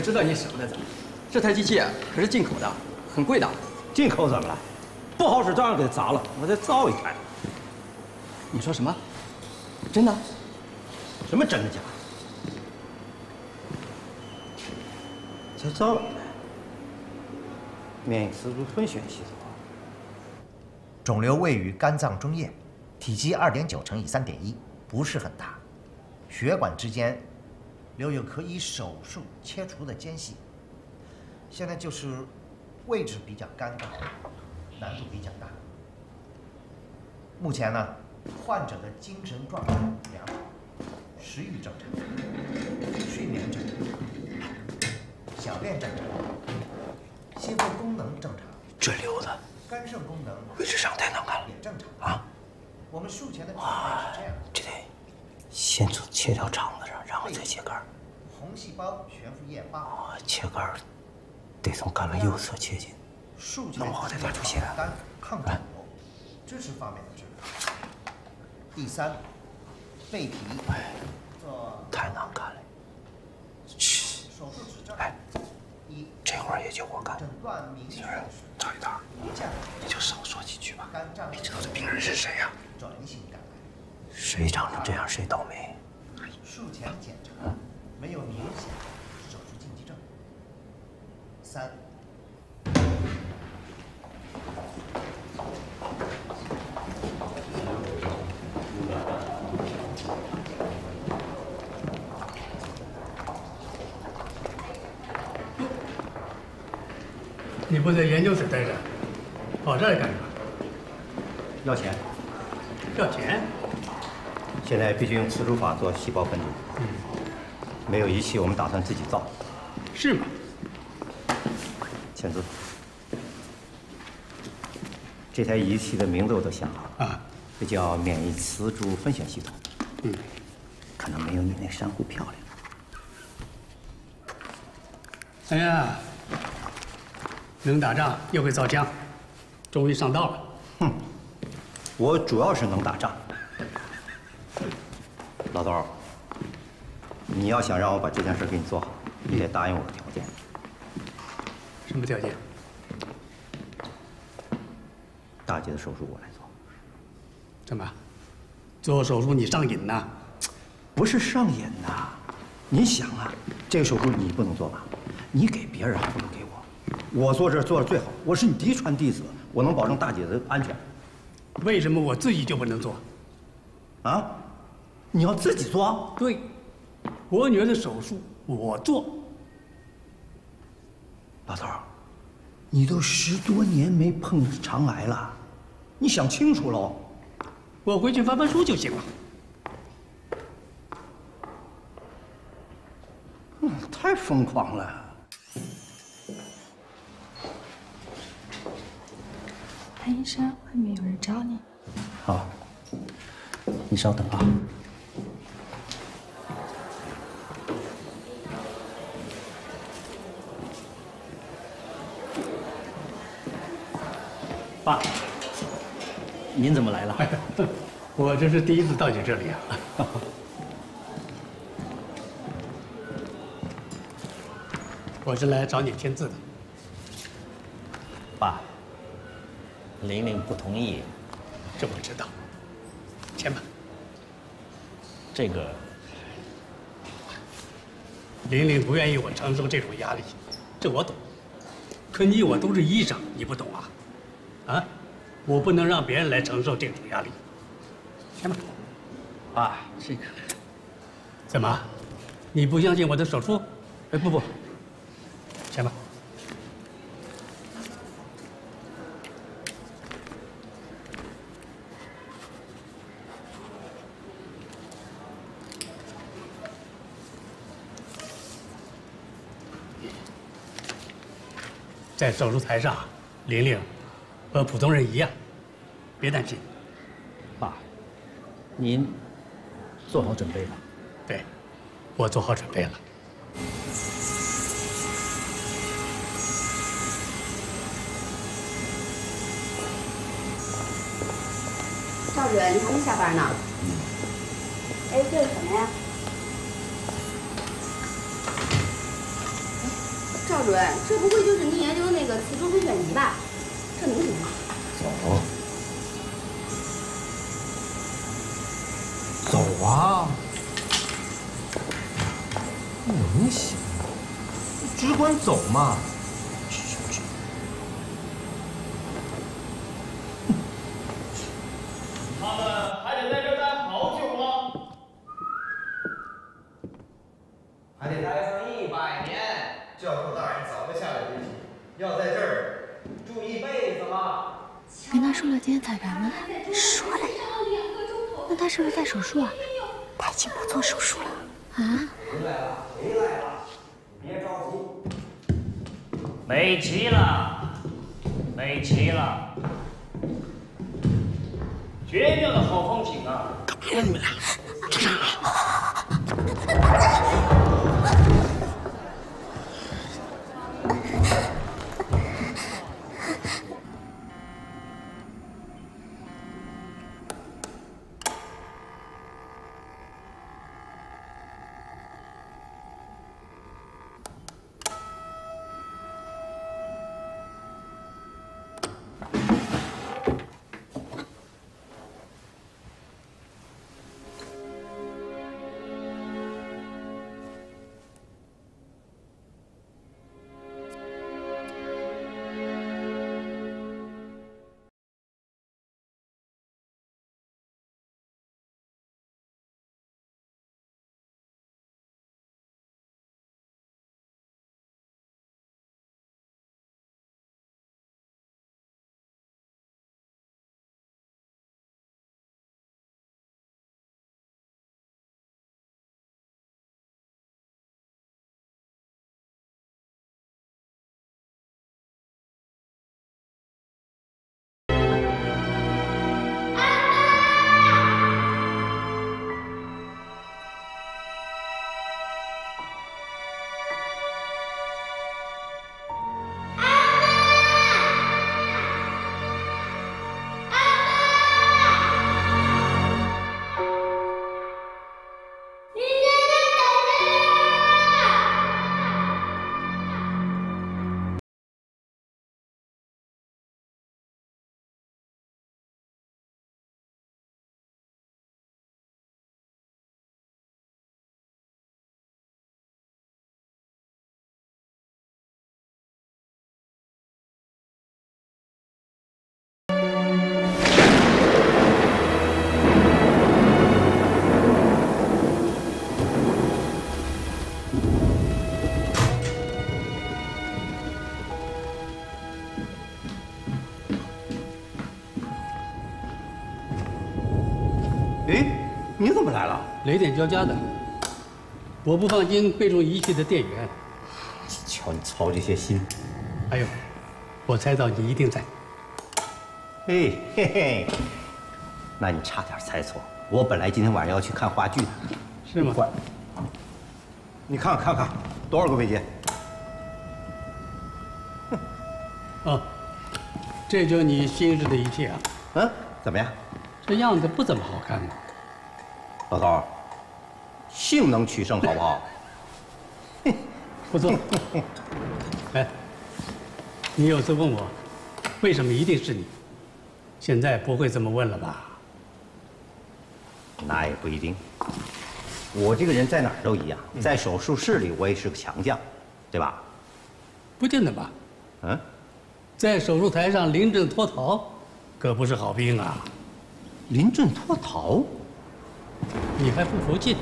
就知道你舍不得咱。这台机器啊，可是进口的，很贵的。进口怎么了？不好使照样给它砸了，我再造一台。你说什么？真的？什么真的假的？再造一台免疫磁珠分选系统。肿瘤位于肝脏中叶，体积二点九乘以三点一，不是很大。血管之间留有可以手术切除的间隙。现在就是位置比较尴尬，难度比较大。目前呢，患者的精神状态良好，食欲正常，睡眠正常，小便正常，心肺功能正常。这瘤子肝肾功能位置上太难看了也正常啊！我们术前的准备是这样的：这得先从切掉肠子上，然后再切肝儿。红细胞悬浮液八，切肝得从肝的右侧切进，弄不好再再出血。肝抗肿瘤，支持方面的治疗。第三，背皮做太难看了。嘘，手术指证。哎，这会儿也就我干。诊断赵一达，你就少说几句吧。你知道这病人是谁呀？转移性肝癌。谁长成这样谁倒霉。术前检查没有明显手术禁忌症。三。你不在研究室待着，跑这儿来干啥？要钱？要钱？现在必须用磁珠法做细胞分离。嗯，没有仪器，我们打算自己造。是吗？签字。这台仪器的名字我都想好了啊，这叫免疫磁珠分选系统。嗯，可能没有你那珊瑚漂亮。哎呀，能打仗又会造枪，终于上道了。哼，我主要是能打仗。老头儿，你要想让我把这件事给你做好，你得答应我个条件。什么条件？大姐的手术我来做。怎么？做手术你上瘾呐？不是上瘾呐，你想啊，这个手术你不能做吧？你给别人还不能给我，我做这做的最好，我是你嫡传弟子，我能保证大姐的安全。为什么我自己就不能做？啊？你要自己做？对，我女儿的手术我做。老头儿，你都十多年没碰肠癌了，你想清楚喽。我回去翻翻书就行了。嗯，太疯狂了。潘医生，外面有人找你。好，你稍等啊。爸，您怎么来了？我这是第一次到你这里啊。我是来找你签字的。爸，玲玲不同意。这我知道，签吧。这个，玲玲不愿意我承受这种压力，这我懂。可你我都是医生，你不懂我不能让别人来承受这种压力。签吧。爸，这个，怎么？你不相信我的手术？哎，不不，签吧。在手术台上，玲玲和普通人一样，别担心。爸，您做好准备吧。对，我做好准备了。赵主任，你还没下班呢。哎，这是什么呀？赵主任，这不会就是您研究的那个磁州回选仪吧？这能行吗？走。走啊！能行，只管走嘛。雷电交加的，我不放心贵重仪器的电源。瞧你操这些心。还有，我猜到你一定在。嘿嘿嘿，那你差点猜错。我本来今天晚上要去看话剧的。是吗？你看看看，多少个未接？哦，这就是你新式的仪器啊？嗯，怎么样？这样子不怎么好看呢。老头儿，性能取胜好不好？不错。哎，你有次问我，为什么一定是你？现在不会这么问了吧？那也不一定。我这个人在哪儿都一样，在手术室里我也是个强将，对吧？不见得吧？嗯，在手术台上临阵脱逃，可不是好兵啊。临阵脱逃？你还不服气？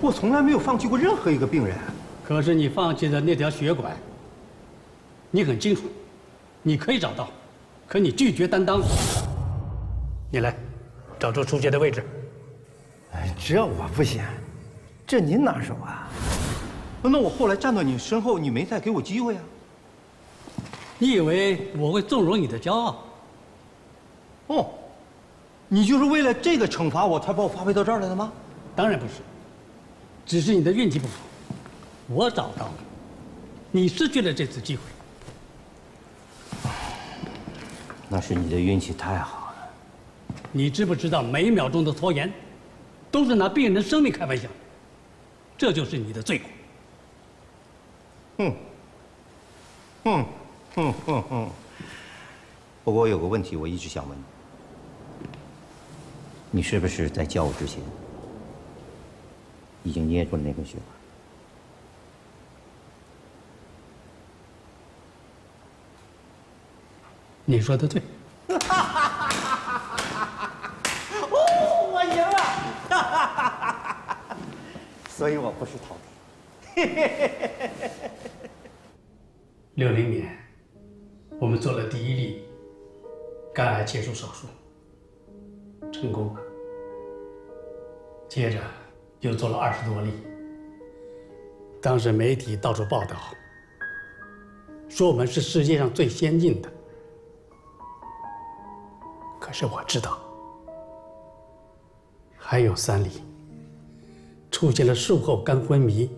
我从来没有放弃过任何一个病人。可是你放弃的那条血管，你很清楚，你可以找到，可你拒绝担当。你来，找出出血的位置。哎，这我不行，这您拿手啊？那我后来站到你身后，你没再给我机会啊？你以为我会纵容你的骄傲？哦，你就是为了这个惩罚我才把我发配到这儿来的吗？当然不是，只是你的运气不好。我找到了，你失去了这次机会。那是你的运气太好了。你知不知道每秒钟的拖延，都是拿病人的生命开玩笑？这就是你的罪过。哼。哼哼哼哼。不过我有个问题，我一直想问你，你是不是在叫我之前已经捏住了那根血管？你说的对。哦，我赢了！所以我不是逃避。六零年，我们做了第一例肝癌切除手术，成功了。接着又做了二十多例，当时媒体到处报道，说我们是世界上最先进的。可是我知道，还有三例出现了术后肝昏迷，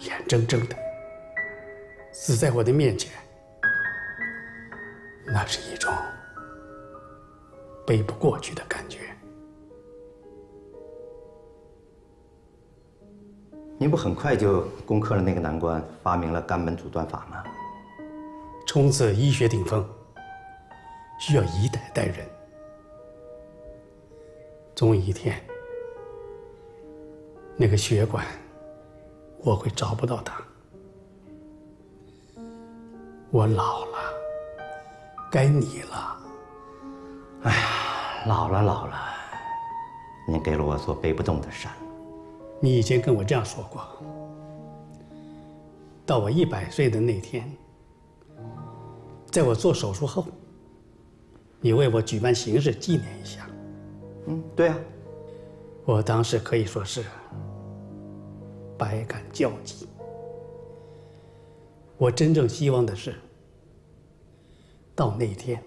眼睁睁的死在我的面前，那是一种背不过去的感觉。您不很快就攻克了那个难关，发明了肝门阻断法吗？冲刺医学顶峰。需要一代代人，总有一天，那个血管我会找不到它。我老了，该你了。哎呀，老了老了，你给了我座背不动的山。你以前跟我这样说过，到我一百岁的那天，在我做手术后。你为我举办形式纪念一下。嗯，对啊。我当时可以说是百感交集。我真正希望的是，到那天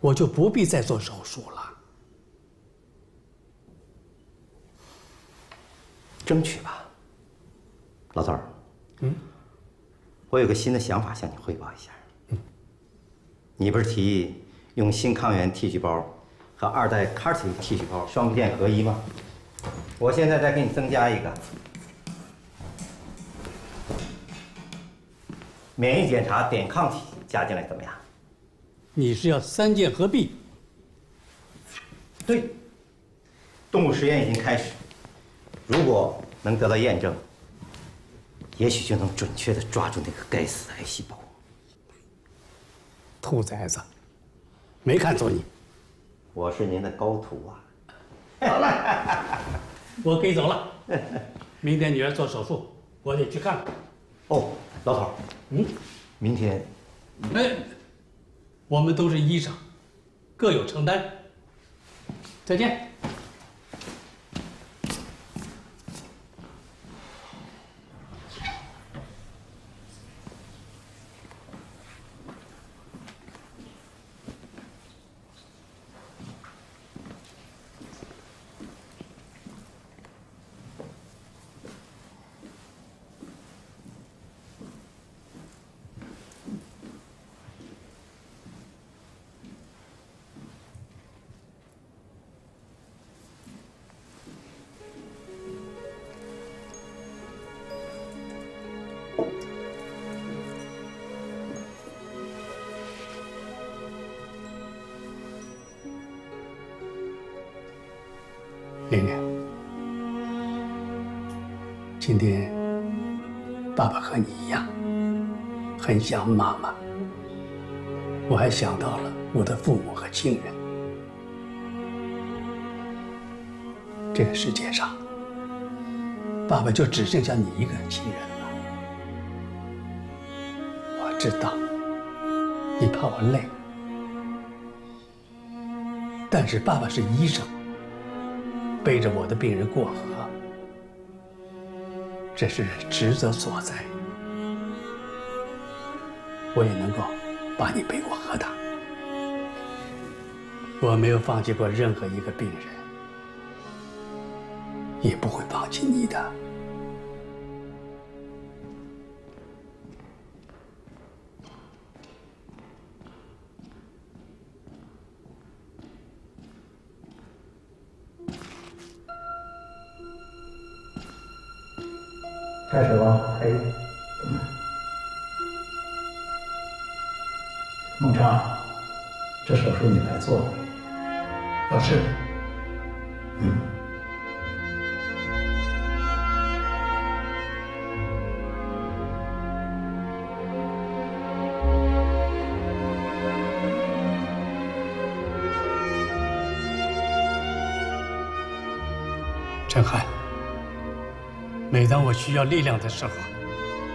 我就不必再做手术了。争取吧，老头儿。嗯。我有个新的想法向你汇报一下。你不是提议用新抗原 T 细胞和二代 CAR T T 细胞双剑合一吗？我现在再给你增加一个免疫检查点抗体加进来，怎么样？你是要三剑合璧？对。动物实验已经开始，如果能得到验证，也许就能准确的抓住那个该死的癌细胞。兔崽子，没看错你，我是您的高徒啊！好了，我可以走了。明天女儿做手术，我得去看看。哦，老头嗯，明天，哎，我们都是医生，各有承担。再见。玲玲，今天爸爸和你一样，很想妈妈。我还想到了我的父母和亲人。这个世界上，爸爸就只剩下你一个亲人了。我知道你怕我累，但是爸爸是医生。背着我的病人过河，这是职责所在。我也能够把你背过河的。我没有放弃过任何一个病人，也不会放弃你的。需要力量的时候，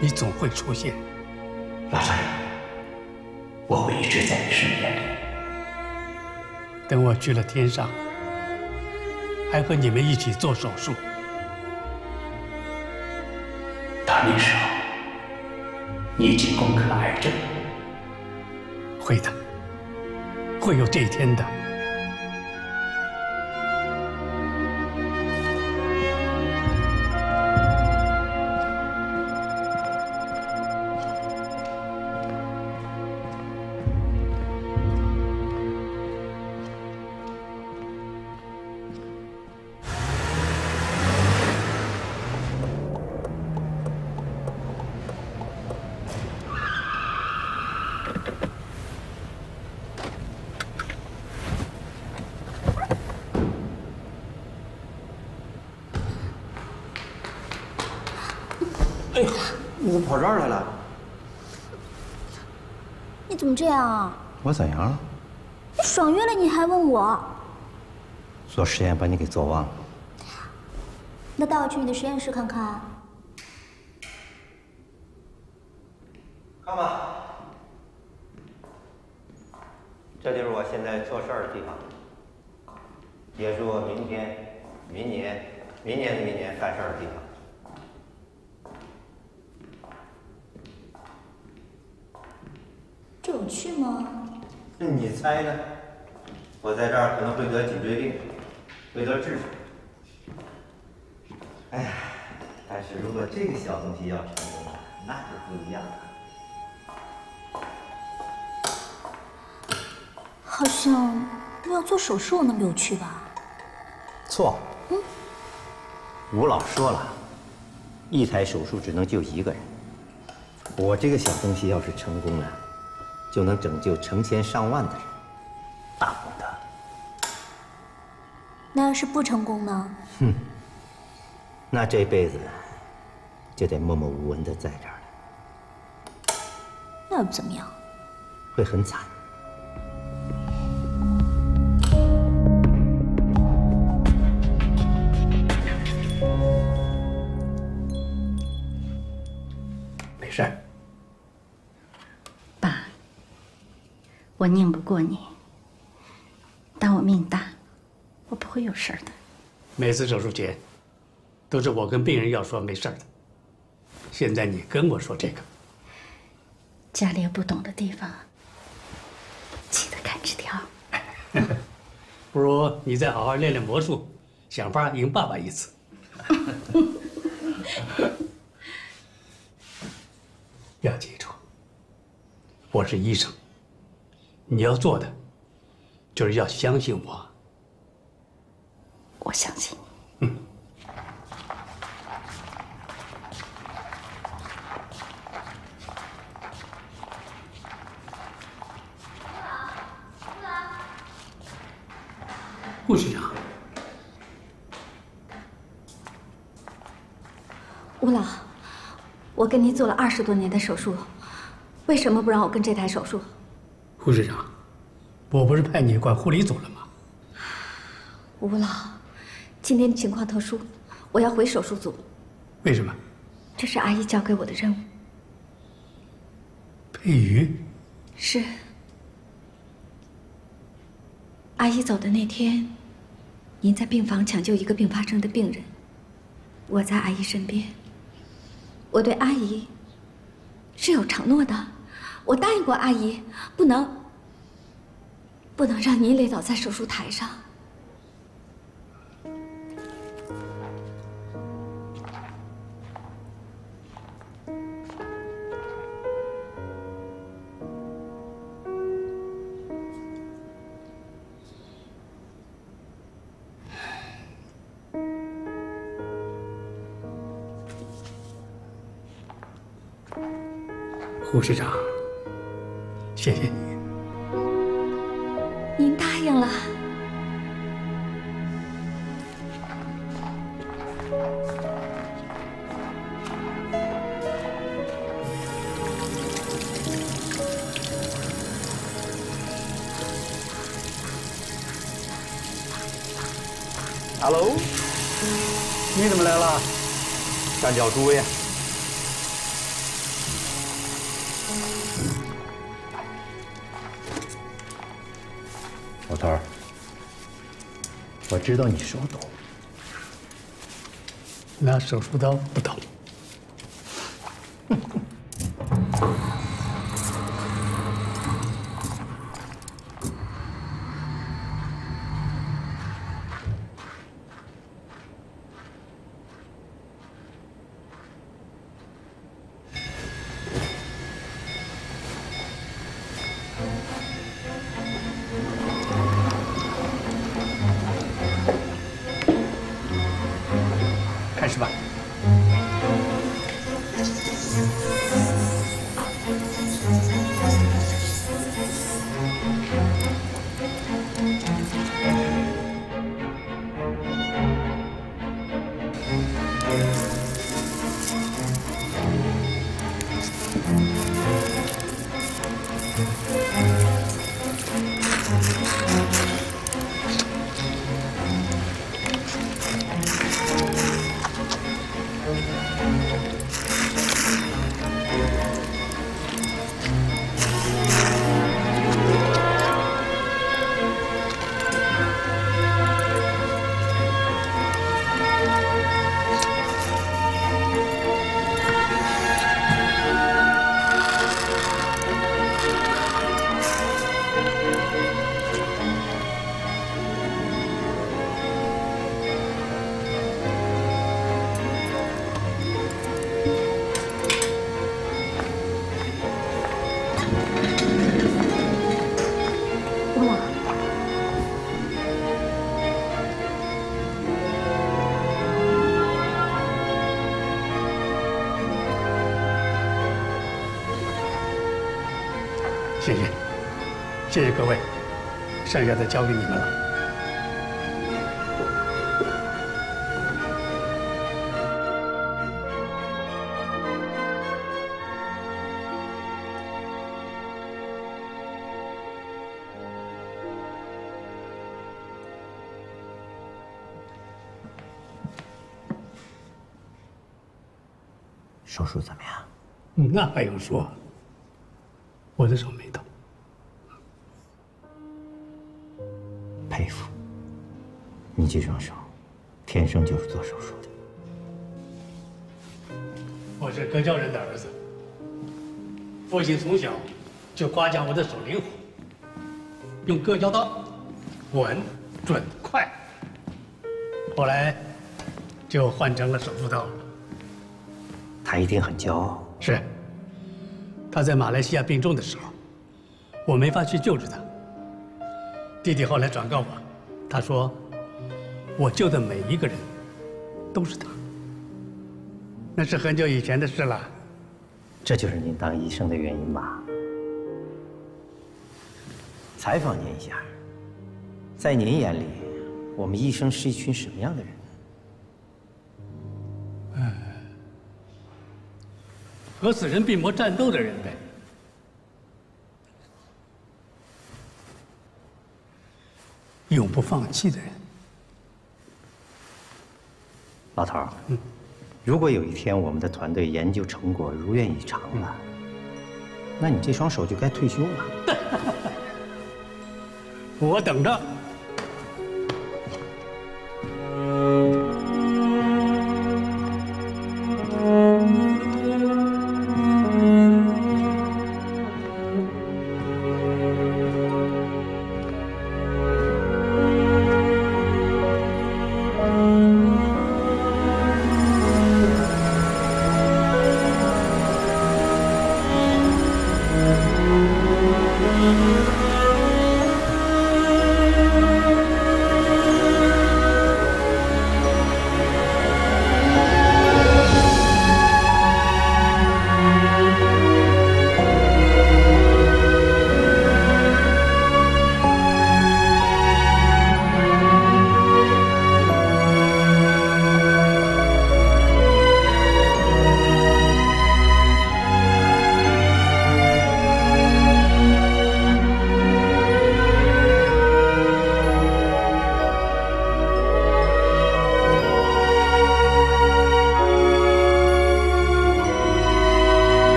你总会出现。老三，我会一直在你身边的。等我去了天上，还和你们一起做手术。到那时候，你已经攻克了癌症。会的，会有这一天的。你怎么这样啊？我怎样了？你爽约了你还问我？做实验把你给做忘了。那带我去你的实验室看看。看吧，这就是我现在做事儿的地方，也是我明天、明年、明年的明年干事儿的地方。有趣吗？那你猜呢？我在这儿可能会得颈椎病，会得痔疮。哎呀，但是如果这个小东西要成功了，那就不一样了。好像没有做手术那么有趣吧？错。嗯。吴老说了，一台手术只能救一个人。我这个小东西要是成功了，就能拯救成千上万的人，大功德。那要是不成功呢？哼，那这辈子就得默默无闻的在这儿了，那又怎么样？会很惨。我拧不过你，但我命大，我不会有事儿的。每次手术前，都是我跟病人要说没事儿的。现在你跟我说这个，家里有不懂的地方，记得看纸条。不如你再好好练练魔术，想法赢爸爸一次。要记住，我是医生，你要做的就是要相信我。我相信你。护士长，吴老，我跟您做了二十多年的手术，为什么不让我跟这台手术？护士长，我不是派你管护理组了吗？吴老，今天情况特殊，我要回手术组。为什么？这是阿姨交给我的任务。佩瑜，是。阿姨走的那天，您在病房抢救一个并发症的病人，我在阿姨身边。我对阿姨是有承诺的，我答应过阿姨，不能不能让您累倒在手术台上。护士长，谢谢你。您答应了。Hello 你怎么来了？干脚诸位知道你手抖，拿手术刀不抖。剩下的交给你们了。手术怎么样？嗯那还用说？我的手没动。佩服，你这双手，天生就是做手术的。我是葛家人的儿子，父亲从小就夸奖我的手灵活，用割胶刀，稳、准、快。后来就换成了手术刀了。他一定很骄傲。是。他在马来西亚病重的时候，我没法去救治他。弟弟后来转告我，他说，我救的每一个人，都是他。那是很久以前的事了。这就是您当医生的原因吧？采访您一下，在您眼里，我们医生是一群什么样的人？和死人病魔战斗的人呗。永不放弃的人。老头儿，如果有一天我们的团队研究成果如愿以偿了，那你这双手就该退休了。我等着。